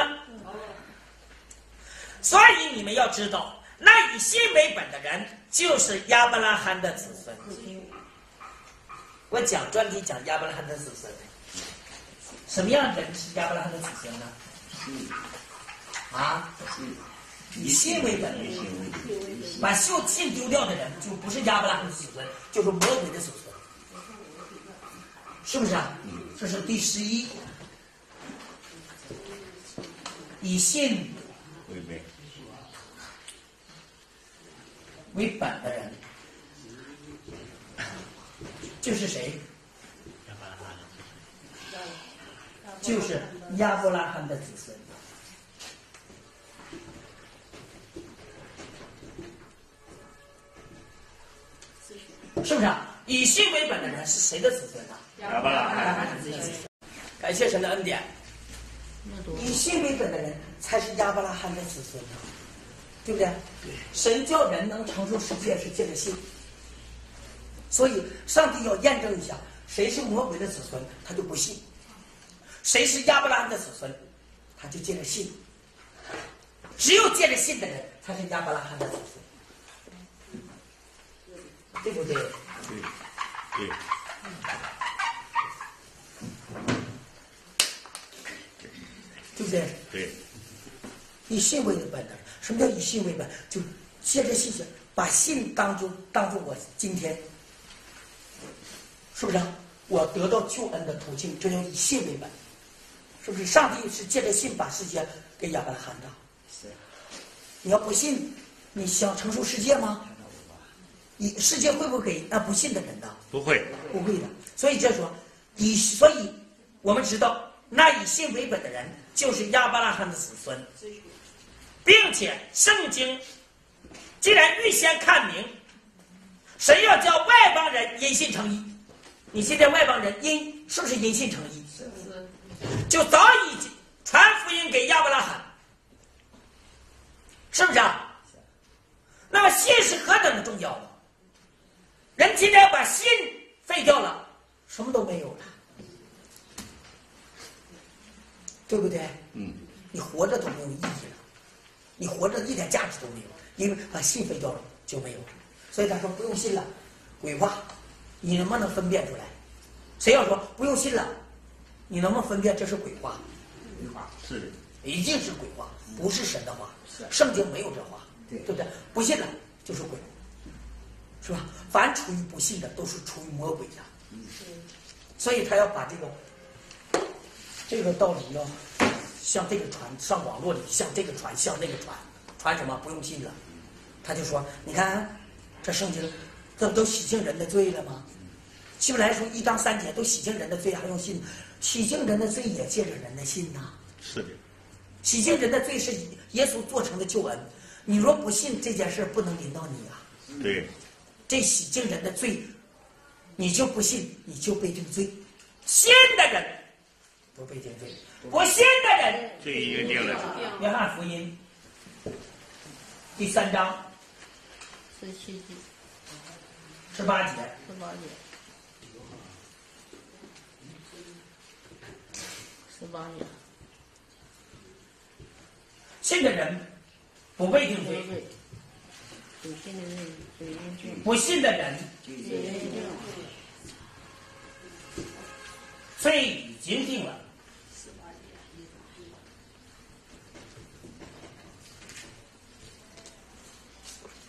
所以你们要知道，那那以心为本的人，就是亚伯拉罕的子孙。我讲专题讲亚伯拉罕的子孙，什么样的人是亚伯拉罕的子孙呢？啊，以信为本，把信信丢掉的人，就不是亚伯拉罕的子孙，就是魔鬼的子孙，是不是啊？这是第十一，以信为本，为本的人，就是谁？就是亚伯拉罕的子孙。是不是啊？以信为本的人是谁的子孙呢？亚伯拉罕，感谢神的恩典。以信为本的人才是亚伯拉罕的子孙呢，对不对？神叫人能承受世界是借着信，所以上帝要验证一下谁是魔鬼的子孙，他就不信；谁是亚伯拉罕的子孙，他就借着信。只有借着信的人才是亚伯拉罕的子孙，对不对？对，对，对不对？对，以信为本的，什么叫以信为本？就借着信心，把信当做当做我今天，是不是啊？我得到救恩的途径，这叫以信为本，是不是？上帝是借着信把世界给亚伯拉罕的。是，你要不信，你想承受世界吗？你世界会不会给那不信的人呢？不会，不会的。所以就说，以所以我们知道，那以信为本的人就是亚伯拉罕的子孙，并且圣经既然预先看明，神要叫外邦人因信成义，你现在外邦人因是不是因信成义？就早已传福音给亚伯拉罕，是不是啊？那么信是何等的重要呢？人今天把心废掉了，什么都没有了，对不对？嗯，你活着都没有意义了，你活着一点价值都没有，因为把心废掉了就没有了。所以他说不用信了，鬼话，你能不能分辨出来？谁要说不用信了，你能不能分辨这是鬼话？鬼话是的，一定是鬼话，不是神的话是。圣经没有这话，对对不对？不信了就是鬼，是吧？凡处于不信的，都是出于魔鬼的。所以他要把这个这个道理要向这个传，上网络里向这个传，向那个传，传什么？不用信了。他就说：“你看，这圣经，这不都洗净人的罪了吗？希伯来书一章三节都洗净人的罪，还用信？洗净人的罪也借着人的信呐、是的，洗净人的罪是耶稣做成的救恩。你若不信这件事，不能临到你啊！对，这洗净人的罪，你就不信，你就被定罪。信的人不被定罪，不信的人，这已经定了，约翰福音第三章十七节、十八节，十八节、十八节，信的人不被定罪，对对，属信的人，不信的人，罪已经定了。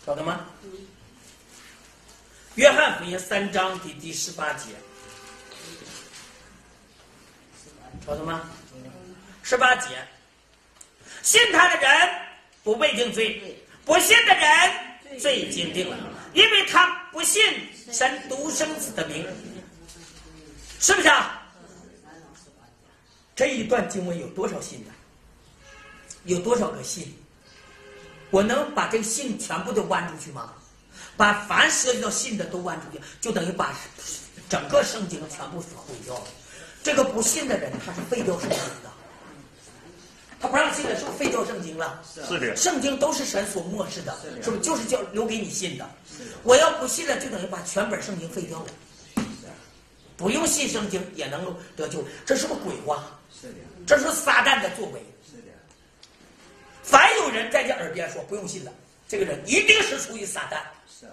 晓得吗？约翰福音三章第第十八节，晓得吗？十八节，信他的人不被定罪，不信的人最坚定了，因为他不信神独生子的名，是不是啊？这一段经文有多少信呢？有多少个信？我能把这个信全部都弯出去吗？把凡涉及到信的都弯出去，就等于把整个圣经全部毁掉了。这个不信的人，他是废掉圣经的，他不让信的，是不是废掉圣经了？是的，圣经都是神所漠视的，是不是？就是叫留给你信的。我要不信了，就等于把全本圣经废掉了。不用信圣经也能够得救，这是个鬼话，是的，这是撒旦的作为。是的，凡有人在你耳边说不用信了，这个人一定是出于撒旦，是啊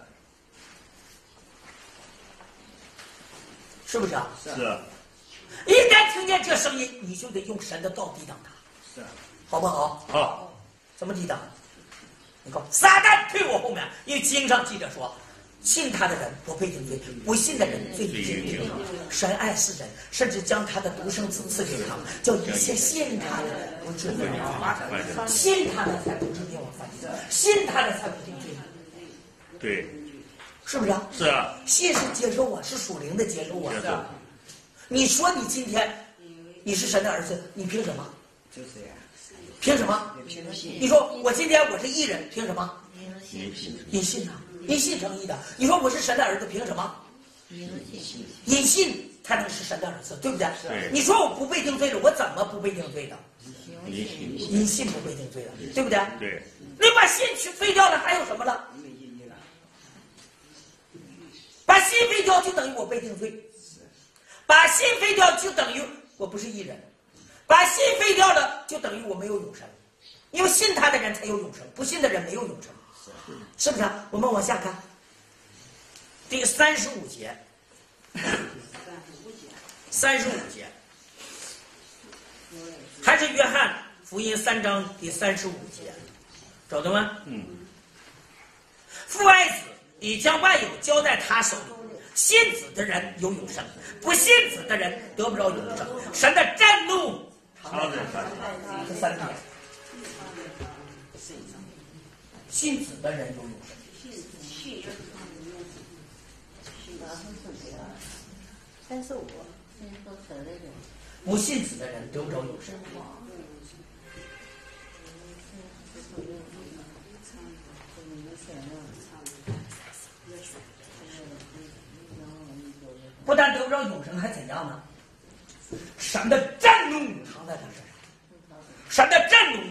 是不是啊？是啊一旦听见这声音，你就得用神的道抵挡他，好不好？好，怎么抵挡？你看，撒旦退我后面，因为经上记着说，信他的人不被定罪，不信的人罪已经定了。神爱世人，甚至将他的独生子赐给他们，叫一切信他的人不至灭亡，信他的才不至灭亡信他的才不定罪，对，是不是啊？是啊，信是接受我，是属灵的接受我接。受你说你今天你是神的儿子，你凭什么？就是呀，凭什么？你说我今天我是艺人，凭什么？因信因信啊，因信称义的。你说我是神的儿子，凭什么？因信因信才能是神的儿子，对不对？对你说我不被定罪了，我怎么不被定罪的？因信因信不被定罪了，对不对？对，你把信去废掉了，还有什么了，把信废掉就等于我被定罪，把信废掉就等于我不是艺人，把信废掉了就等于我没有永生，因为信他的人才有永生，不信的人没有永生，是不是啊？我们往下看，第三十五节，三十五节，还是约翰福音三章第三十五节，找到吗？嗯，父爱子，已将万有交在他手里。信子的人有永生，不信子的人得不着永生。神的震怒常在他心这三点，信子的人都有永生。三十五，先说神的人，不信子的人得不着永生。不但得不着永生，还怎样呢？神的震怒藏在他身上，神的震怒，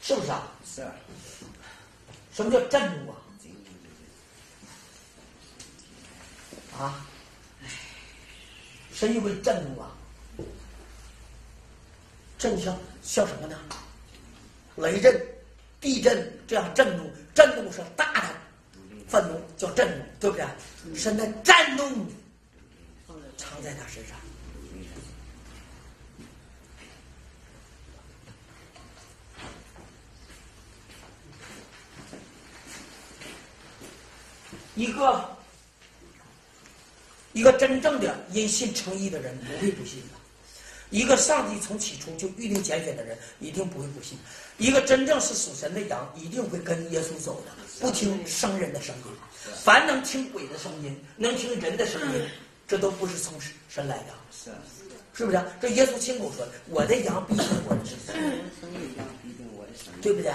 是不是啊？是啊，什么叫震怒啊？啊？神因为震怒啊，震像像什么呢？雷震、地震这样震怒，震怒是大的愤怒，叫震怒，对不对？神的震怒藏在他身上。一个一个真正的因信称义的人不会不信的，一个上帝从起初就预定拣选的人一定不会不信，一个真正是属神的羊一定会跟耶稣走的，不听生人的声音，凡能听鬼的声音，能听人的声音，这都不是从神来的，是啊，是不是？这耶稣亲口说：“我的羊必听我的声音。”必定我的生对不对？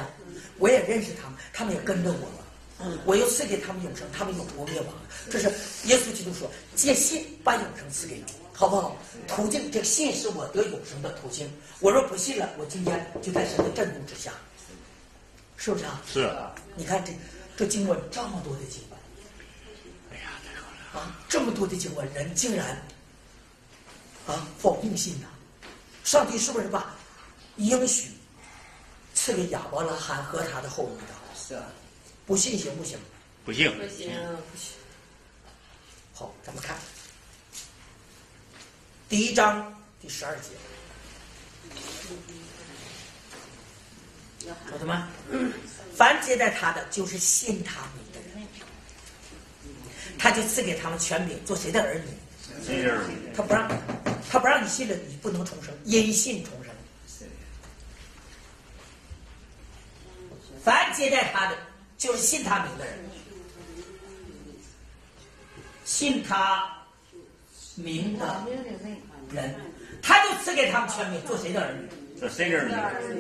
我也认识他们，他们也跟着我了。我又赐给他们永生，他们永不灭亡。这是耶稣基督说：“借信把永生赐给你，好不好？途径，这个信是我得永生的途径。我若不信了，我今天就在神的震怒之下，是不是啊？是啊，你看这这经过这么多的经啊，这么多的经文，人竟然啊否定信呐！上帝是不是把应许赐给亚伯拉罕和他的后裔的？是啊，不信行不行？不信，好，咱们看第一章第十二节，晓得吗？凡接待他的，就是信他他就赐给他们权柄，做谁的儿女？信人他不让，他不让你信了，你不能重生，因信重生。凡接待他的，就是信他名的人，信他名的人，他就赐给他们权柄，做谁的儿女？做谁人呢？是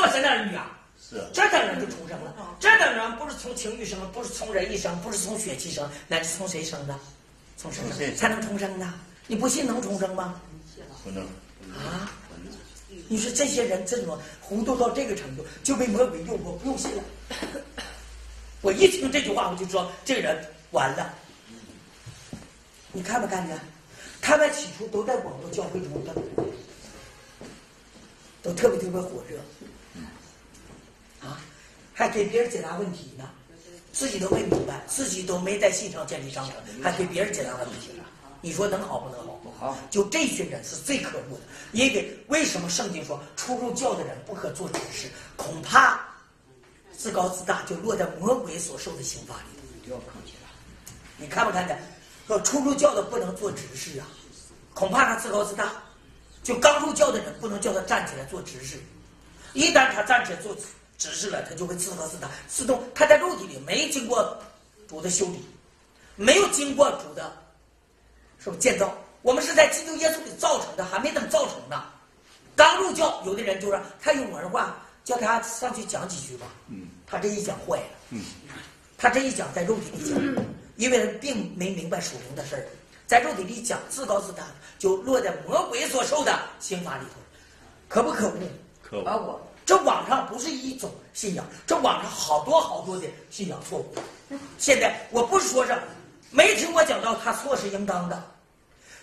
做神的儿女啊？是这等人就重生了。这等人不是从情欲生，不是从人一生，不是从血气生，乃是从谁生的？从神生才能重生的。你不信能重生吗？不能。啊！你说这些人怎么糊涂到这个程度，就被魔鬼诱惑，不用信了？我一听这句话，我就知道这个人完了。你看没看见？他们起初都在网络教会中的，都特别特别火热，啊，还给别人解答问题呢，自己都没明白，自己都没在信上建立章程，还给别人解答问题，你说能好不能好？不好。就这群人是最可恶的，因为为什么圣经说初入教的人不可做执事？恐怕自高自大就落在魔鬼所受的刑罚里。不要客气了。你看不看见？说初入教的不能做执事啊，恐怕他自高自大。就刚入教的人不能叫他站起来做执事，一旦他站起来做指示了，他就会自高自大，自动他在肉体里没经过主的修理，没有经过主的，是不建造？我们是在基督耶稣里造成的，还没等造成呢。刚入教，有的人就说他有文化，叫他上去讲几句吧。嗯，他这一讲坏了。嗯，他这一讲在肉体里讲，因为并没明白属灵的事儿，在肉体里讲自高自大，就落在魔鬼所受的刑罚里头，可不可恶？可恶。把我这网上不是一种信仰，这网上好多好多的信仰错误。现在我不是说这没听我讲到，他错是应当的。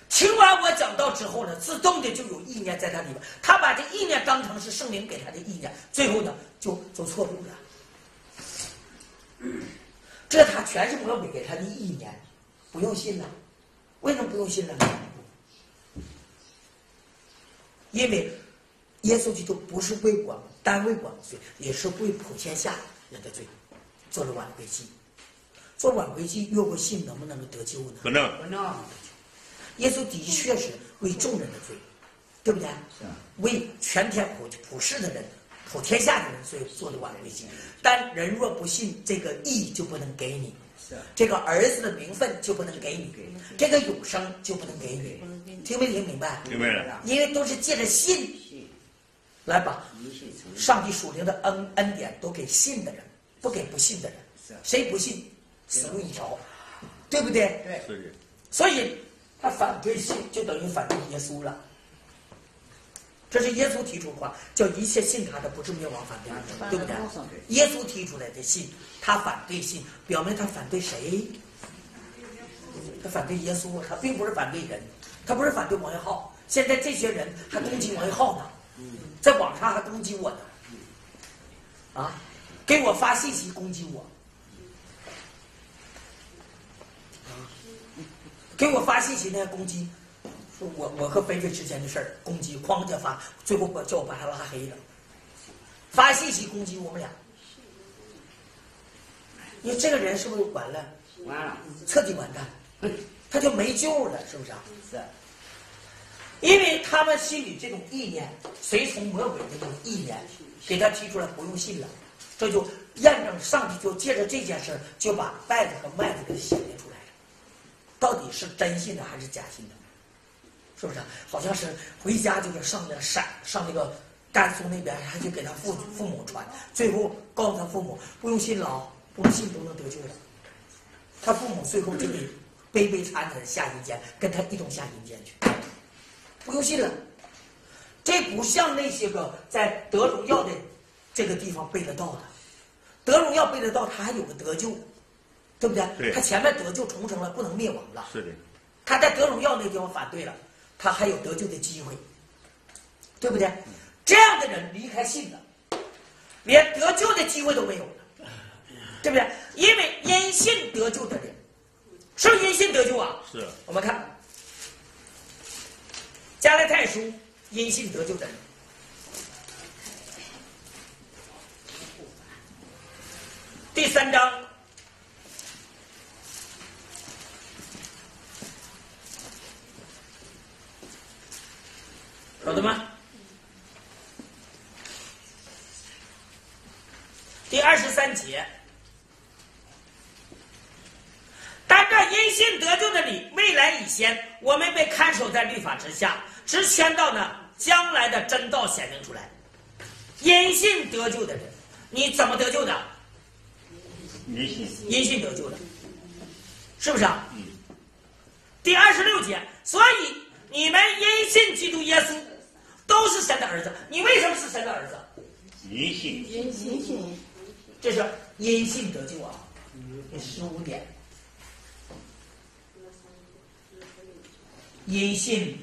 听完我讲到之后呢，自动的就有意念在他里边，他把这意念当成是圣灵给他的意念，最后呢就就错路了。这他全是魔鬼给他的意念，不用信了。为什么不用信了呢？因为耶稣基督不是为我们单为我们罪，也是为普天下人的罪，做了挽回祭。做挽回祭，越过信能不能够得救呢？不能。不能。耶稣的确是为众人的罪，对不对？是啊为全天普普世的人、普天下的人，所以做的挽回祭。但人若不信，这个义就不能给你，这个儿子的名分就不能给你，这个永生就不能给你。听没听明白？明白了。因为都是借着信信来把一信成义。上帝属灵的恩恩典都给信的人，不给不信的人。谁不信，死路一条，对不对？对。所以他反对信，就等于反对耶稣了。这是耶稣提出的话，叫一切信他的不至灭亡，反对他，对不对？耶稣提出来的信，他反对信，表明他反对谁？他反对耶稣，他并不是反对人，他不是反对王一浩。现在这些人还攻击王一浩呢，在网上还攻击我呢，啊，给我发信息攻击我。给我发信息呢，攻击，说我我和菲菲之间的事儿，攻击，哐就发，最后我叫我把他拉黑了，发信息攻击我们俩，你说这个人是不是完了，完了。彻底完蛋，他就没救了，是不是啊？是。因为他们心里这种意念，随从魔鬼的这种意念，给他提出来不用信了，这就验证上帝就借着这件事儿，就把稗子和麦子给显现出来了，到底是真信的还是假信的，是不是？好像是回家就是上那山上那个甘肃那边，还去给他父父母传，最后告诉他父母不用信了，不用信都能得救了。他父母最后就得悲悲惨惨地下阴间，跟他一同下阴间去。不用信了，这不像那些个在得荣耀的这个地方背得到的，得荣耀背得到，他还有个得救，对不对？对他前面得救重生了，不能灭亡了。是的。他在得荣耀那个地方反对了，他还有得救的机会，对不对？这样的人离开信了，连得救的机会都没有了，对不对？因为因信得救的人，是不是因信得救啊？是。我们看加拉太书因信得救的人，第三章。晓得吗？第二十三节，但这因信得救的理，未来以先，我们被看守在律法之下，直宣到呢将来的真道显明出来。因信得救的人，你怎么得救的？因信。因信得救的，是不是啊？嗯。第二十六节，所以你们因信基督耶稣，都是神的儿子。你为什么是神的儿子？因信因信信这是因信得救啊，第十五点，因信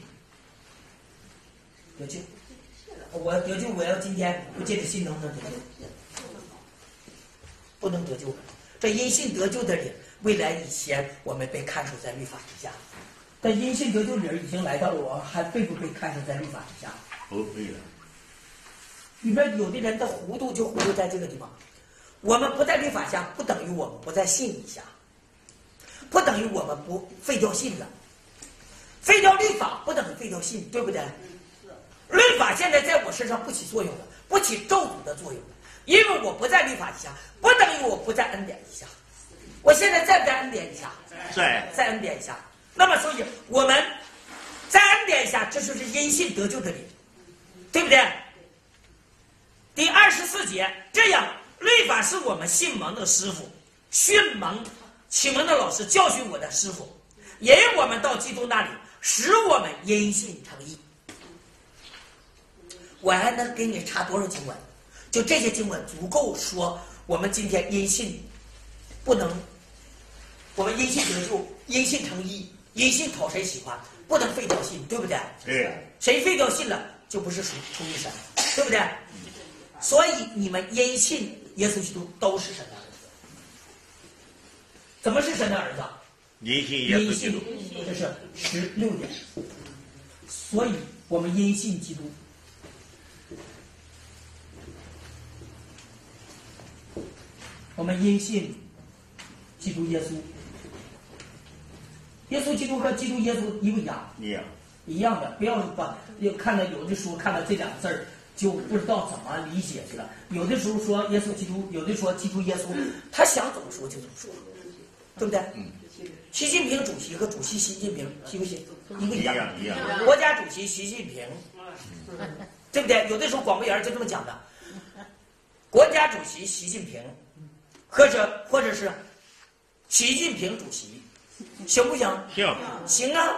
得救。我得救，我要今天不借着信能不能得救？不能得救。这阴信得救的人，未来以前我们被看守在律法之下，但阴信得救的人已经来到了，我还被不被看守在律法之下？不会了，里边有的人的糊涂就糊涂在这个地方。我们不在律法下，不等于我们不在信以下，不等于我们不废掉信了。废掉律法不等于废掉信，对不对？律法现在在我身上不起作用了，不起咒诅的作用了，因为我不在律法以下，不等于我不在恩典以下。我现在在不在恩典以下？在在恩典下。那么，所以我们在恩典下，这就是因信得救的理，对不对？第二十四节，这样律法是我们信蒙的师傅，训蒙启蒙的老师，教训我的师傅，引我们到基督那里，使我们因信成义。我还能给你查多少经文？就这些经文足够说，我们今天因信不能，我们因信得救，因信成义，因信讨谁喜欢，不能废掉信，对不对？对，谁废掉信了，就不是属出于神，对不对？所以你们因信耶稣基督都是神的儿子。怎么是神的儿子？因信耶稣基督，，这是十六点。所以我们因信基督。我们因信基督耶稣，耶稣基督和基督耶稣一不一样？一样，一样的，不要把要看到有的书看到这两个字儿就不知道怎么理解去了。有的时候说耶稣基督，有的说基督耶稣，他想怎么说就怎么说，对不对？嗯。习近平主席和主席习近平信不信？一不一样？一样一样，国家主席习近平，对不对？有的时候广播员就这么讲的，国家主席习近平，或者或者是习近平主席，行不行？行，行啊，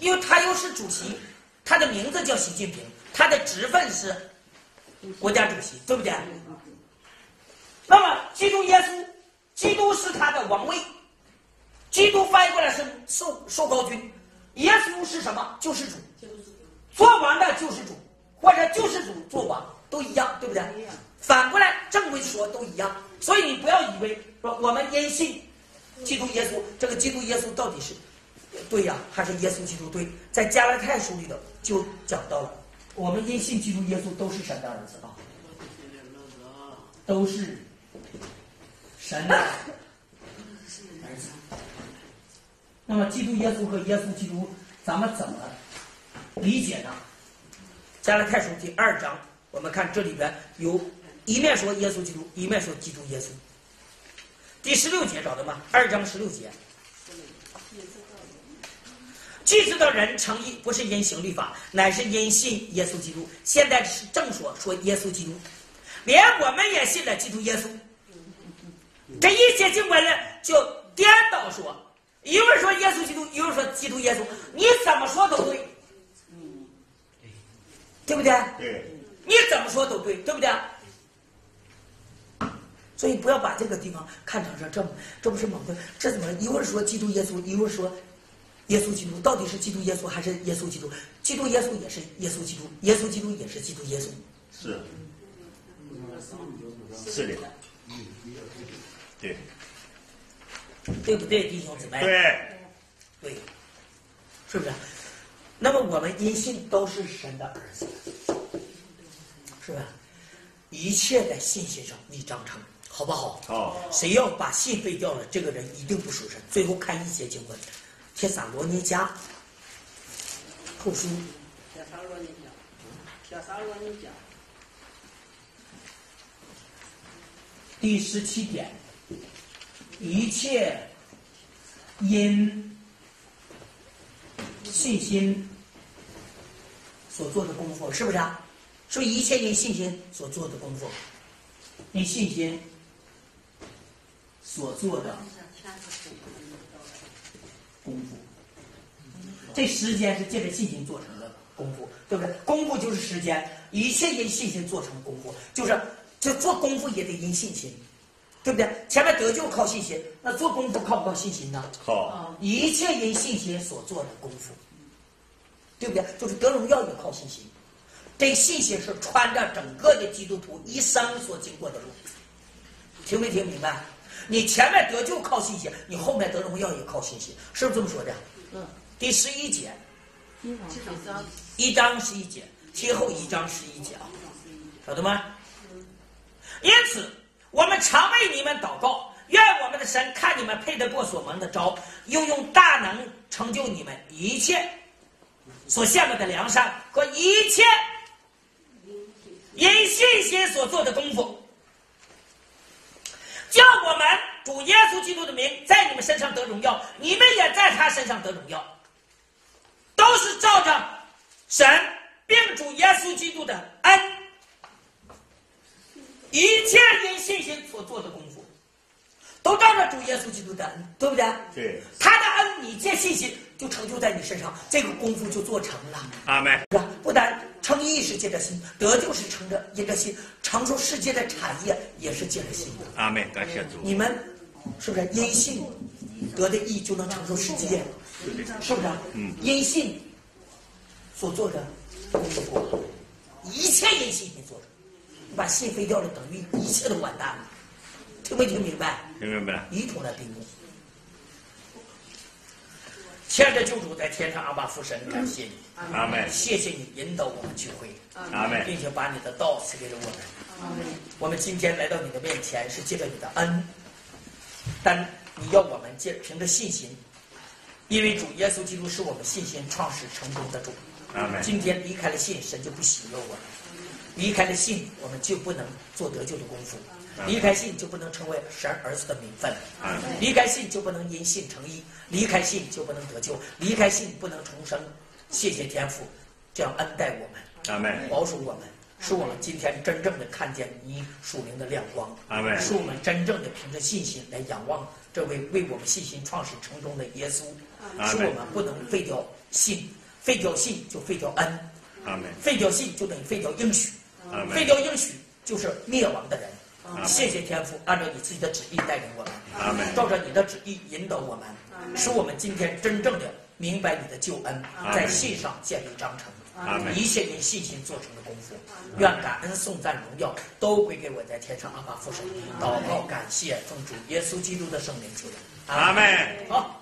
因为他又是主席，他的名字叫习近平，他的职分是国家主席，对不对？那么基督耶稣，基督是他的王位，基督翻译过来是受受高君，耶稣是什么？救世主，做完的救世主，或者救世主做王都一样，对不对？反过来正规说都一样，所以你不要以为说我们因信基督耶稣，这个基督耶稣到底是对呀，还是耶稣基督对？在加拉太书里头就讲到了，我们因信基督耶稣都是神的儿子啊，都是神的儿子。那么基督耶稣和耶稣基督，咱们怎么理解呢？加拉太书第二章，我们看这里边有一面说耶稣基督，一面说基督耶稣。第十六节找到吗？二章十六节。既知道人成义不是因行律法，乃是因信耶稣基督。现在是正说说耶稣基督，连我们也信了基督耶稣。这一些经文呢，就颠倒说，一会儿说耶稣基督，一会儿说基督耶稣，你怎么说都对，对不对？对，你怎么说都对，对不对？所以不要把这个地方看成是这么，这不是矛盾，这怎么一会儿说基督耶稣，一会儿说耶稣基督，到底是基督耶稣还是耶稣基督？基督耶稣也是耶稣基督，耶稣基督也是基督耶稣。是，是的，对，对不对，弟兄姊妹？对，对，是不是？那么我们因信都是神的儿子，是吧？一切在信心上立章程，好不好？好，谁要把信废掉了，这个人一定不属神。最后看一节经文，《帖撒罗尼迦后书》铁撒罗尼迦，铁撒罗尼迦，第十七点，一切因信心所做的功夫，是不是啊？是不是一切因信心所做的功夫？因信心所做的功夫，这时间是借着信心做成的功夫，对不对？功夫就是时间，一切因信心做成功夫，就是就做功夫也得因信心，对不对？前面得救靠信心，那做功夫靠不靠信心呢？靠，一切因信心所做的功夫，对不对？就是得荣耀也靠信心，这信心是穿着整个的基督徒一生所经过的路，听没听明白？你前面得救靠信心，你后面得荣耀也靠信心，是不是这么说的？嗯，第十一节，一章十一节，贴后一章十一节啊，晓得吗？因此，我们常为你们祷告，愿我们的神看你们配得过所蒙的招，又用大能成就你们一切所羡慕的良善和一切因信心所做的功夫，叫我们主耶稣基督的名在你们身上得荣耀，你们也在他身上得荣耀，都是照着神并主耶稣基督的恩，一切因信心所做的功夫，都照着主耶稣基督的恩，对不对？对，他的恩，你借信心就成就在你身上，这个功夫就做成了。阿门，是吧？不但称义是借着心，得救是乘着因着心，承受世界的产业也是借着心的。阿门，感谢主，你们是不是因信得的义就能承受世界？是不是？嗯，因信所做的功夫，一切因信心做的，你把信废掉了，等于一切都完蛋了。听没听明白？听明白了？一同来闭目。亲爱的救主，在天上阿爸父神，感谢你，阿门，谢谢你引导我们聚会，阿门，并且把你的道赐给了我们。阿门，我们今天来到你的面前，是借着你的恩，但你要我们借凭着信心，因为主耶稣基督是我们信心创始成功的主。阿门，今天离开了信，神就不喜悦我们；离开了信，我们就不能做得救的功夫；离开信，就不能成为神儿子的名分；离开信，就不能因信成义；离开信，就不能得救；离开信，不能重生。谢谢天父，这样恩待我们。阿门，保守我们，使我们今天真正的看见你属灵的亮光，阿门，使我们真正的凭着信心来仰望这位为我们信心创始成终的耶稣，使我们不能废掉信，废掉信就废掉恩，阿门，废掉信就等于废掉应许，阿门废掉应许就是灭亡的人。谢谢天父，按照你自己的旨意带领我们，照着你的旨意引导我们，使我们今天真正的明白你的救恩，在信上建立章程。一切因信心做成的功夫，愿感恩、颂赞、荣耀都归给我在天上阿爸父神。祷告、感谢，奉主耶稣基督的圣灵求的。阿门。好。